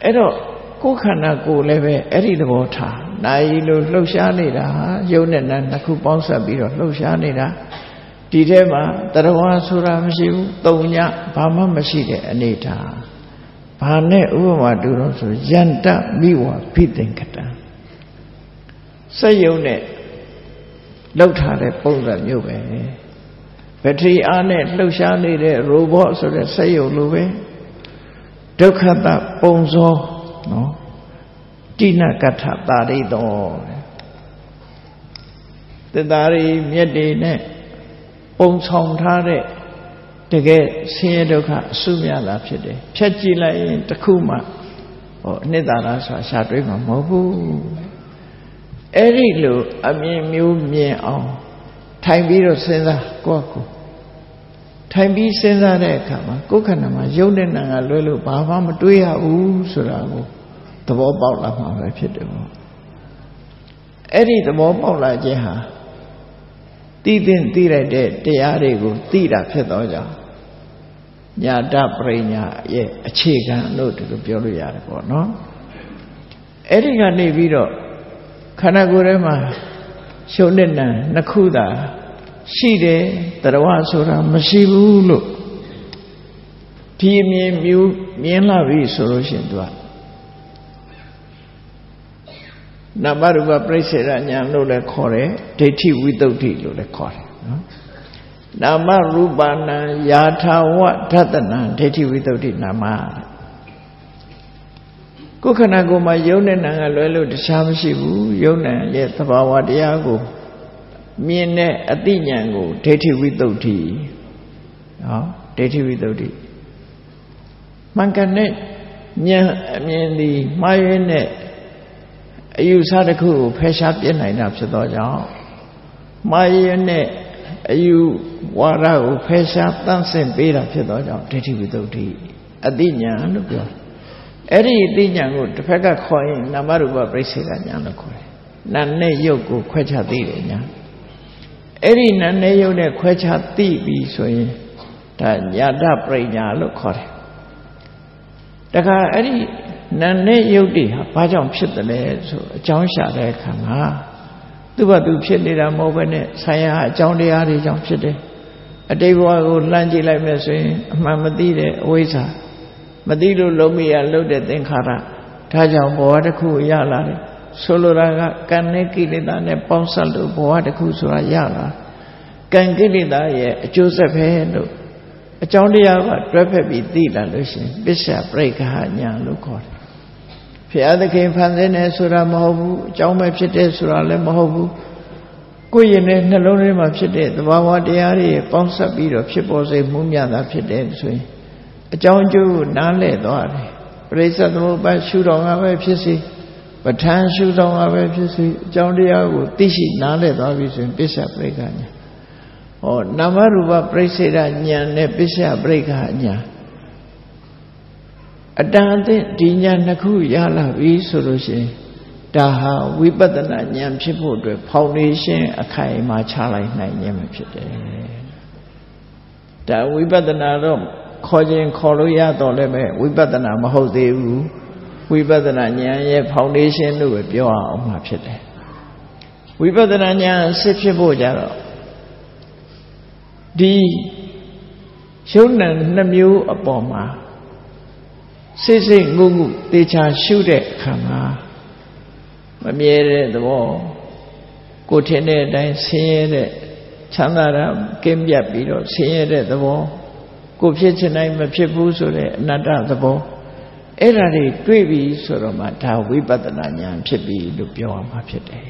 အဲ့တော့ကိုယ်ခန္ဓာကိုယ်လည်းပဲအဲ့ဒီသဘောထားနိုင်လို့လှုပ်ရှားနေတာဟာယုံနဲ့နာနှစ်ခုပေါင်းဆက်ပြီးတော့လှုပ်ရှားနေတာ ဒီထဲမှာတရားဆိုတာမရှိဘူးတုံညဘာမှမရှိတဲ့အနေထားဘာနဲ့ဥပမာတူတော့ဆိုယန္တမိဝဖိသင်္ကတံစက်ယုံနဲ့လောက်ထားတဲ့ပုံစံမျိုးပဲဘက်ထရီအားနဲ့လှုပ်ရှားနေတဲ့ robot ဆိုတဲ့စက်ယုံလိုပဲဒုက္ခတပုံစောနော်တိနကထတာရိတော်တတာရီမြက်တွေနဲ့ ပုံဆောင်ထားတဲ့တကယ်ဆင်းရဲဒုက္ခအစုမြလာဖြစ်တယ်ဖြတ်ကြည့်လိုက်ရင်တခုမှဟောအနှစ်သာရဆိုတာရှာတွေ့မှာမဟုတ်ဘူးအဲ့ဒီလိုအမြင်မျိုးမြင်အောင်ထိုင်ပြီးတော့စဉ်းစားကိုယ့်ကိုထိုင်ပြီးစဉ်းစားတဲ့အခါမှာကိုယ်ခန္ဓာမှာယုံတဲ့နာကလွဲလို့ဘာမှမတွေးရဘူးဆိုတာကိုသဘောပေါက်လာမှာပဲဖြစ်တယ်ပေါ့အဲ့ဒီသဘောပေါက်လာခြင်းဟာ သိတဲ့သိလိုက်တဲ့တရားတွေကိုသိတာဖြစ်တော့ကြောင့်ညာတပရိညာရဲ့အခြေခံလို့ဒီလိုပြောလို့ရတယ်ပေါ့နော်အဲ့ဒီကနေပြီးတော့ခန္ဓာကိုယ်ထဲမှာရှုံနဲ့နံနှစ်ခုသာရှိတယ်တရားဆိုတာမရှိဘူးလို့ဒီမြင်မြူမြင်လာပြီဆိုလို့ရှိရင်သူက နာမရူပပြိစေရညာလို့လည်းခေါ်တယ်ဒိဋ္ဌိဝိတုဒ္ဓိလို့လည်းခေါ်တယ်နော်နာမရူပနာယာထာဝဓတနာဒိဋ္ဌိဝိတုဒ္ဓိနာမကိုယ်ခန္ဓာကိုယ်မှာယုံနဲ့နာကလွဲလို့တခြားမရှိဘူးယုံနဲ့ရဲ့သဘာဝတရားကိုမြင်တဲ့အတိညာကိုဒိဋ္ဌိဝိတုဒ္ဓိနော်ဒိဋ္ဌိဝိတုဒ္ဓိမှန်ကန်တဲ့ဉာဏ်အမြင်ဒီမှားရွေးတဲ့ အယူဆတစ်ခုကိုဖယ်ရှားပြစ်နိုင်တာဖြစ်သောကြောင့်မှားရွေးတဲ့အယူဝါဒကိုဖယ်ရှားတန့်စင်ပေးတာဖြစ်သောကြောင့်ဒိဋ္ဌိဝိတုဒ္ဓိအတိညာလို့ပြောအဲ့ဒီအတိညာကိုတစ်ဖက်ကခေါ်ရင်နာမရူပပြိစေကညာလို့ခေါ်တယ်နာနဲ့ယုတ်ကိုခွဲခြားသိတယ်ညာအဲ့ဒီနာနဲ့ယုတ်နဲ့ခွဲခြားသိပြီဆိုရင်ဒါညာတပရိညာလို့ခေါ်တယ်တခါအဲ့ဒီ နာနဲ့ယုတ်တွေဟာဘာကြောင့်ဖြစ်တယ်လဲဆိုအကြောင်းရှာတဲ့အခါမှာသူ့ဘာသူဖြစ်နေတာမဟုတ်ဘဲနဲ့ဆရာအကြောင်းတရားတွေကြောင့်ဖြစ်တယ်အတိတ်ဘဝကိုလှမ်းကြည့်လိုက်မယ်ဆိုရင်အမှန်မသိတဲ့အဝိဇ္ဇာမသိလို့လုံးမရလုံးတဲ့သင်္ခါရဒါကြောင့်ဘဝတစ်ခုရလာတယ်ဆိုလိုတာကကံနဲ့ကိလေသာနဲ့ပေါင်းစပ်လို့ဘဝတစ်ခုဆိုတာရလာကံကိလေသာရဲ့အကျိုးဆက်ပဲလို့အကြောင်းတရားကတွဲဖက်ပြီးသိလာလို့ရှိရင်ပစ္စယပရိက္ခညာလို့ခေါ်တယ် ဖျားသခင်ဖန်ဆင်းတယ်ဆိုတာမဟုတ်ဘူးအကြောင်းပဲဖြစ်တယ်ဆိုတာလည်းမဟုတ်ဘူးကိုယ်ရင်နဲ့နှလုံးထဲမှာဖြစ်တဲ့သဘာဝတရားတွေပေါင်းစပ်ပြီးတော့ဖြစ်ပေါ်စေမှုမြတာဖြစ်တယ်ဆိုရင်အကြောင်းအကျိုးကိုနားလည်သွားတယ်ပရိစ္ဆေသမုပ္ပါရှုတော်ကပဲဖြစ်စေပဋ္ဌာန်းရှုတော်ကပဲဖြစ်စေအကြောင်းတရားကိုသိရှိနားလည်သွားပြီဆိုရင်ပစ္စယပရိက္ခညာဟောနာမရူပပြိစေဒဉာဏ်နဲ့ပစ္စယပရိက္ခညာ အတန်အသင့်ဒီညာနှစ်ခုရလာပြီဆိုလို့ရှိရင်ဒါဟာဝိပဿနာဉာဏ်ဖြစ်ဖို့အတွက်ဖောင်ဒေးရှင်းအခိုင်အမာချလိုက်နိုင်ခြင်းပဲဖြစ်တယ်ဒါဝိပဿနာတော့ခေါ်ခြင်းခေါ်လို့ရတော့လည်းပဲဝိပဿနာမဟုတ်သေးဘူးဝိပဿနာဉာဏ်ရဲ့ဖောင်ဒေးရှင်းလို့ပဲပြောအောင်မှာဖြစ်တယ်ဝိပဿနာဉာဏ်အစစ်ဖြစ်ဖို့ကြတော့ဒီရှုံးနံနှမျိုးအပေါ်မှာ စိတ်စိတ်ငုံငုတေချာရှုတဲ့အခါမှာမမြဲတဲ့သဘောကိုထင်တဲ့အတိုင်းဆင်းရဲတဲ့ချမ်းသာတာကင်းပြတ်ပြီးတော့ဆင်းရဲတဲ့သဘောကိုဖြစ်ချင်တိုင်းမဖြစ်ဘူးဆိုတဲ့အနတ္တသဘောအဲ့ဒါတွေတွေ့ပြီဆိုတော့မှဒါဝိပဿနာဉာဏ်ဖြစ်ပြီလို့ပြောရမှာဖြစ်တယ်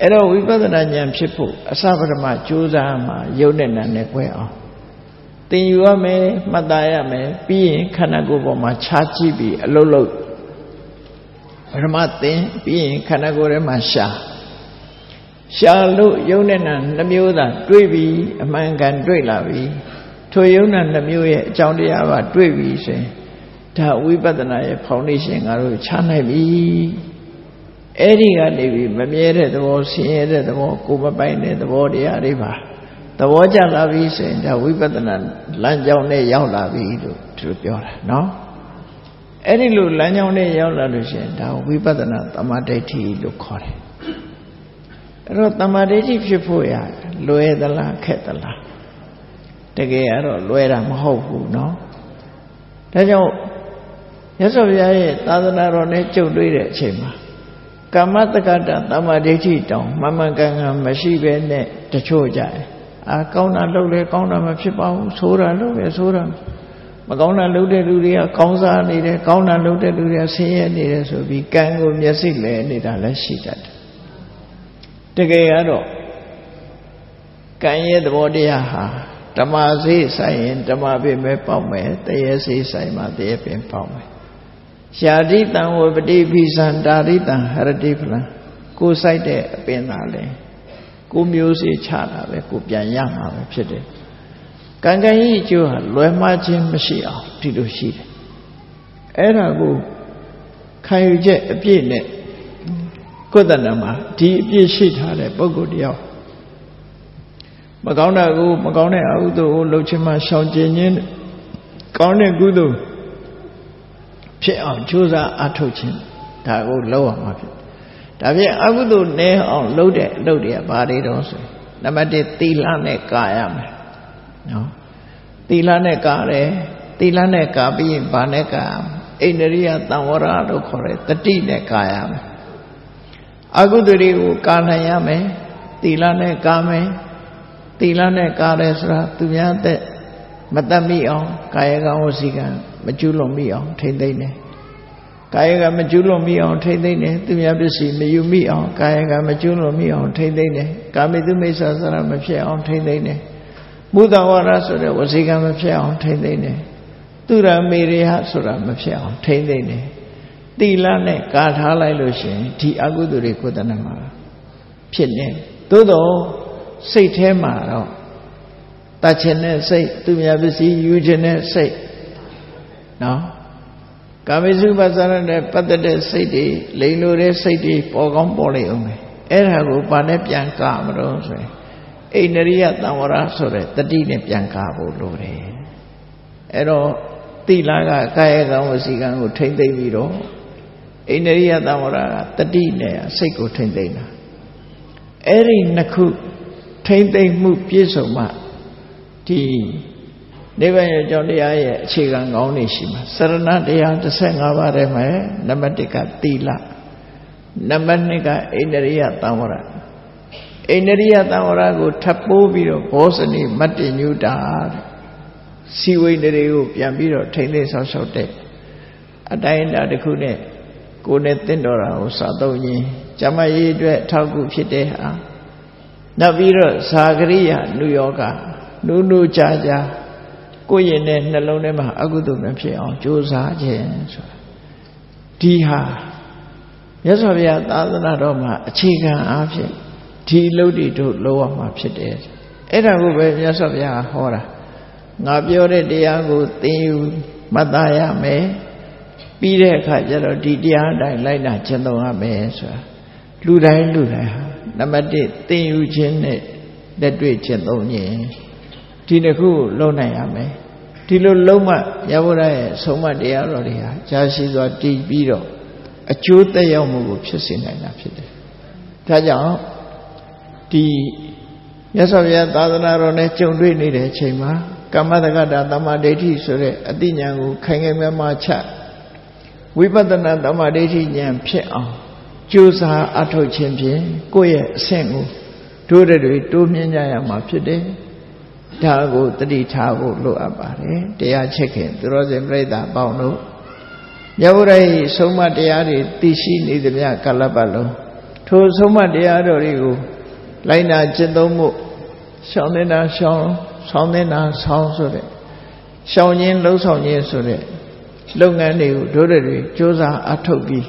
အဲ့တော့ဝိပဿနာဉာဏ်ဖြစ်ဖို့အစပထမကြိုးစားမှာယုံနဲ့နာနဲ့꿰အောင် သင်ယူရမယ်မှတ်သားရမယ်ပြီးရင်ခန္ဓာကိုယ်ပေါ်မှာခြားကြည့်ပြီးအလုတ်လုတ်ပထမသင်ပြီးရင်ခန္ဓာကိုယ်ထဲမှာရှာရှာလို့ယုံနဲ့နာနှမျိုးသာတွေ့ပြီးအမှန်ကန်တွေ့လာပြီထိုယုံနာနှမျိုးရဲ့အကြောင်းတရားပါတွေ့ပြီဆိုရင်ဒါဝိပဿနာရဲ့ဖောင်ဒေးရှင်းငါတို့ချနိုင်ပြီအဲ့ဒီကနေပြီးမမြဲတဲ့သဘောဆင်းရဲတဲ့သဘောကိုယ်မပိုင်တဲ့သဘောတရားတွေပါ သဘောကျလာပြီဆိုရင်ဒါဝိပဿနာလမ်းကြောင်းနဲ့ရောက်လာပြီလို့သူပြောတာနော်အဲ့ဒီလိုလမ်းကြောင်းနဲ့ရောက်လာလို့ရှိရင်ဒါဝိပဿနာတမ္မာဒိဋ္ဌိလို့ခေါ်တယ်အဲ့တော့တမ္မာဒိဋ္ဌိဖြစ်ဖို့ရလွယ်သလားခက်သလားတကယ်ကတော့လွယ်တာမဟုတ်ဘူးနော်ဒါကြောင့်ရသော်ဘုရားရဲ့သာသနာတော်နဲ့ကြုံတွေ့တဲ့အချိန်မှာကမ္မတက္ကတာတမ္မာဒိဋ္ဌိတောင်မမှန်ကန်ကန်မရှိဘဲနဲ့တချို့ကြတယ် အာကောင်းတာလုပ်လေကောင်းတာမဖြစ်ပါဘူးဆိုးတာလုပ်လေဆိုးတာမကောင်းတာလုပ်တဲ့လူတွေကကောင်းစားနေတယ်ကောင်းတာလုပ်တဲ့လူတွေကဆင်းရဲနေတယ်ဆိုပြီးကံကိုမျက်စိလဲနေတာလည်းရှိတတ်တယ်တကယ်ကတော့ကံရဲ့သဘောတရားဟာဓမ္မစေဆိုင်ရင်ဓမ္မပင်ပဲပေါက်မယ်တရေစေဆိုင်မှာတရေပင်ပေါက်မယ်ရှာတိတံဝပတိပိသံတာရိတံဟရတိဖလံကိုဆိုင်တဲ့အပင်သာလဲ ကိုမျိုးစေချတာပဲကိုပြန်ရမှာပဲဖြစ်တယ်ကံကံကြီးအကျိုးဟာလွယ်မှားခြင်းမရှိအောင်ဒီလိုရှိတယ်အဲ့ဒါကိုခံယူချက်အပြည့်နဲ့ကိုယ်တဏ္ဍမှာဒီအပြည့်ရှိထားတဲ့ပုဂ္ဂိုလ်တယောက်မကောင်းတာကိုမကောင်းတဲ့အကုသိုလ်ကိုလှုပ်ခြင်းမှရှောင်ကျင်ခြင်းကောင်းတဲ့ကုသိုလ်ဖြစ်အောင်ကြိုးစားအားထုတ်ခြင်းဒါကိုလုပ်ရမှာဖြစ် ဒါဖြင့်အကုသိုလ်နည်းအောင်လုပ်တဲ့အလုပ်တွေကဘာတွေတော့ဆိုနံပါတ်1သီလနဲ့ကာရမယ်နော်သီလနဲ့ကာတယ်သီလနဲ့ကာပြီးရင်ဘာနဲ့ကာအိန္ဒရိယတံဝရလို့ခေါ်တယ်တတိနဲ့ကာရမယ်အကုသိုလ်တွေကိုကာနိုင်ရမယ်သီလနဲ့ကာမယ်သီလနဲ့ကာတယ်ဆိုတာသူများတဲ့မတတ်မိအောင်ကာယကံဝစီကံမကျူးလွန်မိအောင်ထိမ့်သိမ့်တယ် ကာယကမကျူးလွန်မိအောင်ထိမ့်သိမ့်တယ်သူများပစ္စည်းမယူမိအောင်ကာယကမကျူးလွန်မိအောင်ထိမ့်သိမ့်တယ်ကာမိတုမိစ္ဆာစရမဖြစ်အောင်ထိမ့်သိမ့်တယ်မုဒ္ဒဝါရဆိုတဲ့ဝစီကံမဖြစ်အောင်ထိမ့်သိမ့်တယ်သူရမေရိယဆိုတာမဖြစ်အောင်ထိမ့်သိမ့်တယ်တိလနဲ့ကာထားလိုက်လို့ရှိရင်ဒီအကုသိုလ်တွေကိုယ်တဏ္ဍမှာဖြစ်နေသို့တော့စိတ်ထဲမှာတော့တတ်ခြင်းနဲ့စိတ်သူများပစ္စည်းယူခြင်းနဲ့စိတ်နော် ကာမိစုပသရနဲ့ပတ်သက်တဲ့စိတ်တွေလိန်လိုတဲ့စိတ်တွေပေါ်ကောင်းပေါ်လိမ့်အောင်မယ်အဲ့ဒါကိုပါနဲ့ပြန်ကမလို့ဆိုရင်အိန္ဒရိယတံဝရဆိုတဲ့တတိနဲ့ပြန်ကားဖို့လိုတယ်အဲ့တော့တိလာကကာယကံဝစီကံကိုထိမ့်သိမ့်ပြီးတော့အိန္ဒရိယတံဝရကတတိနဲ့စိတ်ကိုထိမ့်သိမ့်တာအဲ့ဒီနှစ်ခုထိမ့်သိမ့်မှုပြည့်စုံမှဒီ နိဗ္ဗာန်ရဲ့ကြောင့်တရားရဲ့အခြေခံကောင်းနေရှိမှာစရဏတရား15ပါးထဲမှာနံပါတ်1ကသီလနံပါတ်2ကအိန္ဒရိယသံဝရအိန္ဒရိယသံဝရကိုထပ်ပိုးပြီးတော့ဘောဇနိမတ္တညုတာစီဝိန္ဒတွေကိုပြန်ပြီးတော့ထိမ့်သိဆောက်ရှောက်တဲ့အတိုင်းအတာတစ်ခုနဲ့ကိုယ်နဲ့တင့်တော်တာကိုစာသုံးရင်းဇမရေးအတွက်ထောက်ကူဖြစ်တဲ့ဟာနောက်ပြီးတော့ဇာကရိယနုယောဂနုနုကြာကြာ ကိုယ့်ရင်နဲ့နှလုံးထဲမှာအကုသိုလ်မဖြစ်အောင်ကြိုးစားခြင်းဆိုတာဒီဟာမြတ်စွာဘုရားသာသနာတော်မှာအခြေခံအားဖြင့်ဒီလုတ်တွေတို့လောရမှာဖြစ်တယ်အဲ့ဒါကိုပဲမြတ်စွာဘုရားဟောတာငါပြောတဲ့တရားကိုသင်ယူမှတ်သားရမယ်ပြီးတဲ့အခါကျတော့ဒီတရားအတိုင်းလိုက်နာကျင့်သုံးရမယ်ဆိုတာလူတိုင်းလူတိုင်းဟာနံပါတ်1သင်ယူခြင်းနဲ့လက်တွေ့ကျင့်သုံးခြင်း ဒီတစ်ခုလုံးနိုင်ရမယ်ဒီလိုလုံးမရဘုရားရဲ့ဆုံးမတရားတော်တွေဟာကြာရှိစွာတည်ပြီးတော့အကျိုးသက်ရောက်မှုကိုဖြစ်စေနိုင်တာဖြစ်တယ်ဒါကြောင့်ဒီမြတ်စွာဘုရားသာသနာတော်နဲ့ကြုံတွေ့နေတဲ့အချိန်မှာကမ္မတက္ကတာတမ္မာဒိဋ္ဌိဆိုတဲ့အတိညာကိုခိုင်ခိုင်မာမာချဝိပဿနာတမ္မာဒိဋ္ဌိဉာဏ်ဖြစ်အောင်ကြိုးစားအထောက်ခြင်းဖြင့်ကိုယ့်ရဲ့အဆင့်ကိုတို့တွေတိုးမြင့်ကြရမှာဖြစ်တယ် ဒါကိုတတိထားဖို့လိုအပ်ပါတယ်တရားချက်ခင်သူတော်စင်ပြိဿပေါင်းတို့မြတ်ဗုဒ္ဓရဲ့ဆုံးမတရားတွေသိရှိနေသမျှကလပ်ပတ်လုံးထိုဆုံးမတရားတော်တွေကိုလိုက်နာကျင့်သုံးမှုရှောင်းနေတာရှောင်းဆောင်းနေတာဆောင်းဆိုတဲ့ရှောင်းခြင်းလှုပ်ဆောင်ခြင်းဆိုတဲ့လုပ်ငန်းတွေကိုတို့တွေစ조사အထုတ်ပြီး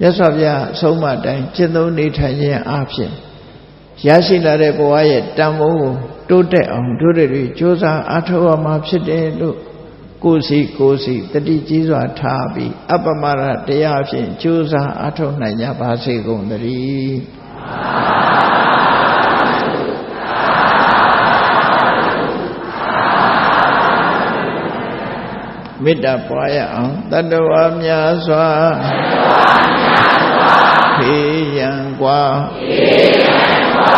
မြတ်စွာဘုရားအဆုံးအမတိုင်းကျင့်သုံးနေထိုင်ခြင်းအပြင် ရရှိလာတဲ့ဘဝရဲ့တန်ဖိုးကိုတိုးတက်အောင်တို့တွေစ조사အထုတ်ရမှာဖြစ်တယ်လို့ကိုယ်စီကိုယ်စီတတိကြီးစွာထားပြီးအပ္ပမရတရားဖြင့်ကြိုးစားအထောက်နိုင်ကြပါစေကုန်သတည်းမေတ္တာပွားရအောင်တတ္တဝါများစွာဖေးရန် ခေယံကွာခေယံကွာ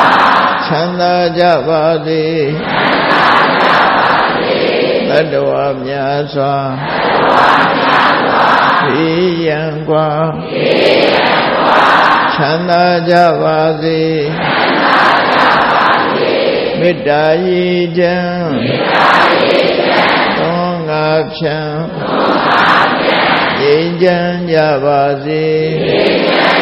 ချမ်းသာကြပါစေချမ်းသာကြပါစေတတဝမြတ်စွာတတဝမြတ်စွာခေယံကွာခေယံကွာချမ်းသာကြပါစေချမ်းသာကြပါစေမေတ္တာရည်ချမ်းမေတ္တာရည်ချမ်းသုံးငါဖြံသုံးငါဖြံငြိမ်းချမ်းကြပါစေငြိမ်းချမ်း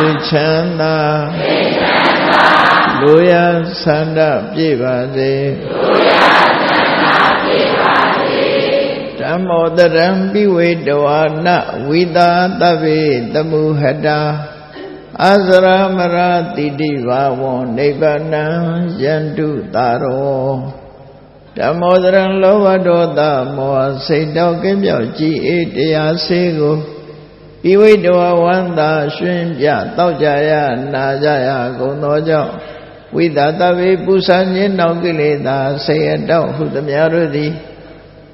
မာသိချမ်းသာလူရဆန္ဒပြည့်ပါစေဓမ္မောတရံပိဝေတဝါနဝိသာတဗ္ဗေတမုဟတာအစရမရတိတိဘာဝံနိဗ္ဗာနံယန္တုတာရောဓမ္မောတရံလောဘဒေါသမောဟစိတ်တော်ကင်းပြောက်ကြည်အေးတရားစေကို ပိဝိတဝဝန္တာရွှင်ပြတောက်ကြရနာကြရကုန်သောကြောင့်ဝိသတဗေပူဇာခြင်းနောက်ကိလေသာဆေယတောဟုသမျှတို့သည်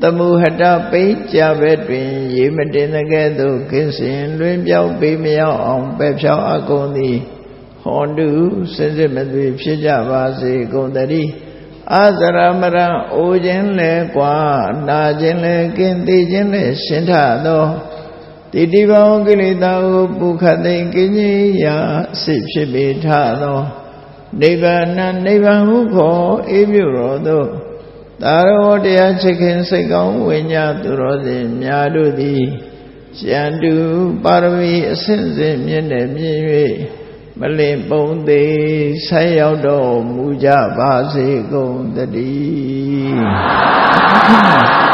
သမုဟတပိကြပဲတွင် ရေမတင်တဲ့ကဲ့သို့ခင်းစင်လွင်ပြောက်ပေးမရောက်အောင်ပဲဖြောင်းအကုန်သည်ဟောတုစင်စစ်မသွေဖြစ်ကြပါစေကုန်တည်းအာဇရမရံအိုခြင်းလဲကွာနာခြင်းလဲကင်းသိခြင်းလဲရှင်းထသော တိတိဘောင်ကိလေသာဟုပုခတ်သိကင်းကြီးရာအစစ်ဖြစ်ပေထသောနိဗ္ဗာန်နိဗ္ဗာန်ဟုခေါ်အေးမြတော်သောသာရောတရားချစ်ခင်စိတ်ကောင်းဝိညာသူတော်စင်များတို့သည်ရန်တူပါရမီအစဉ်စဉ်မြင့်တဲ့မြင့်၍မလင်ပုံသေးဆက်ရောက်တော်မူကြပါစေကုန်တည်း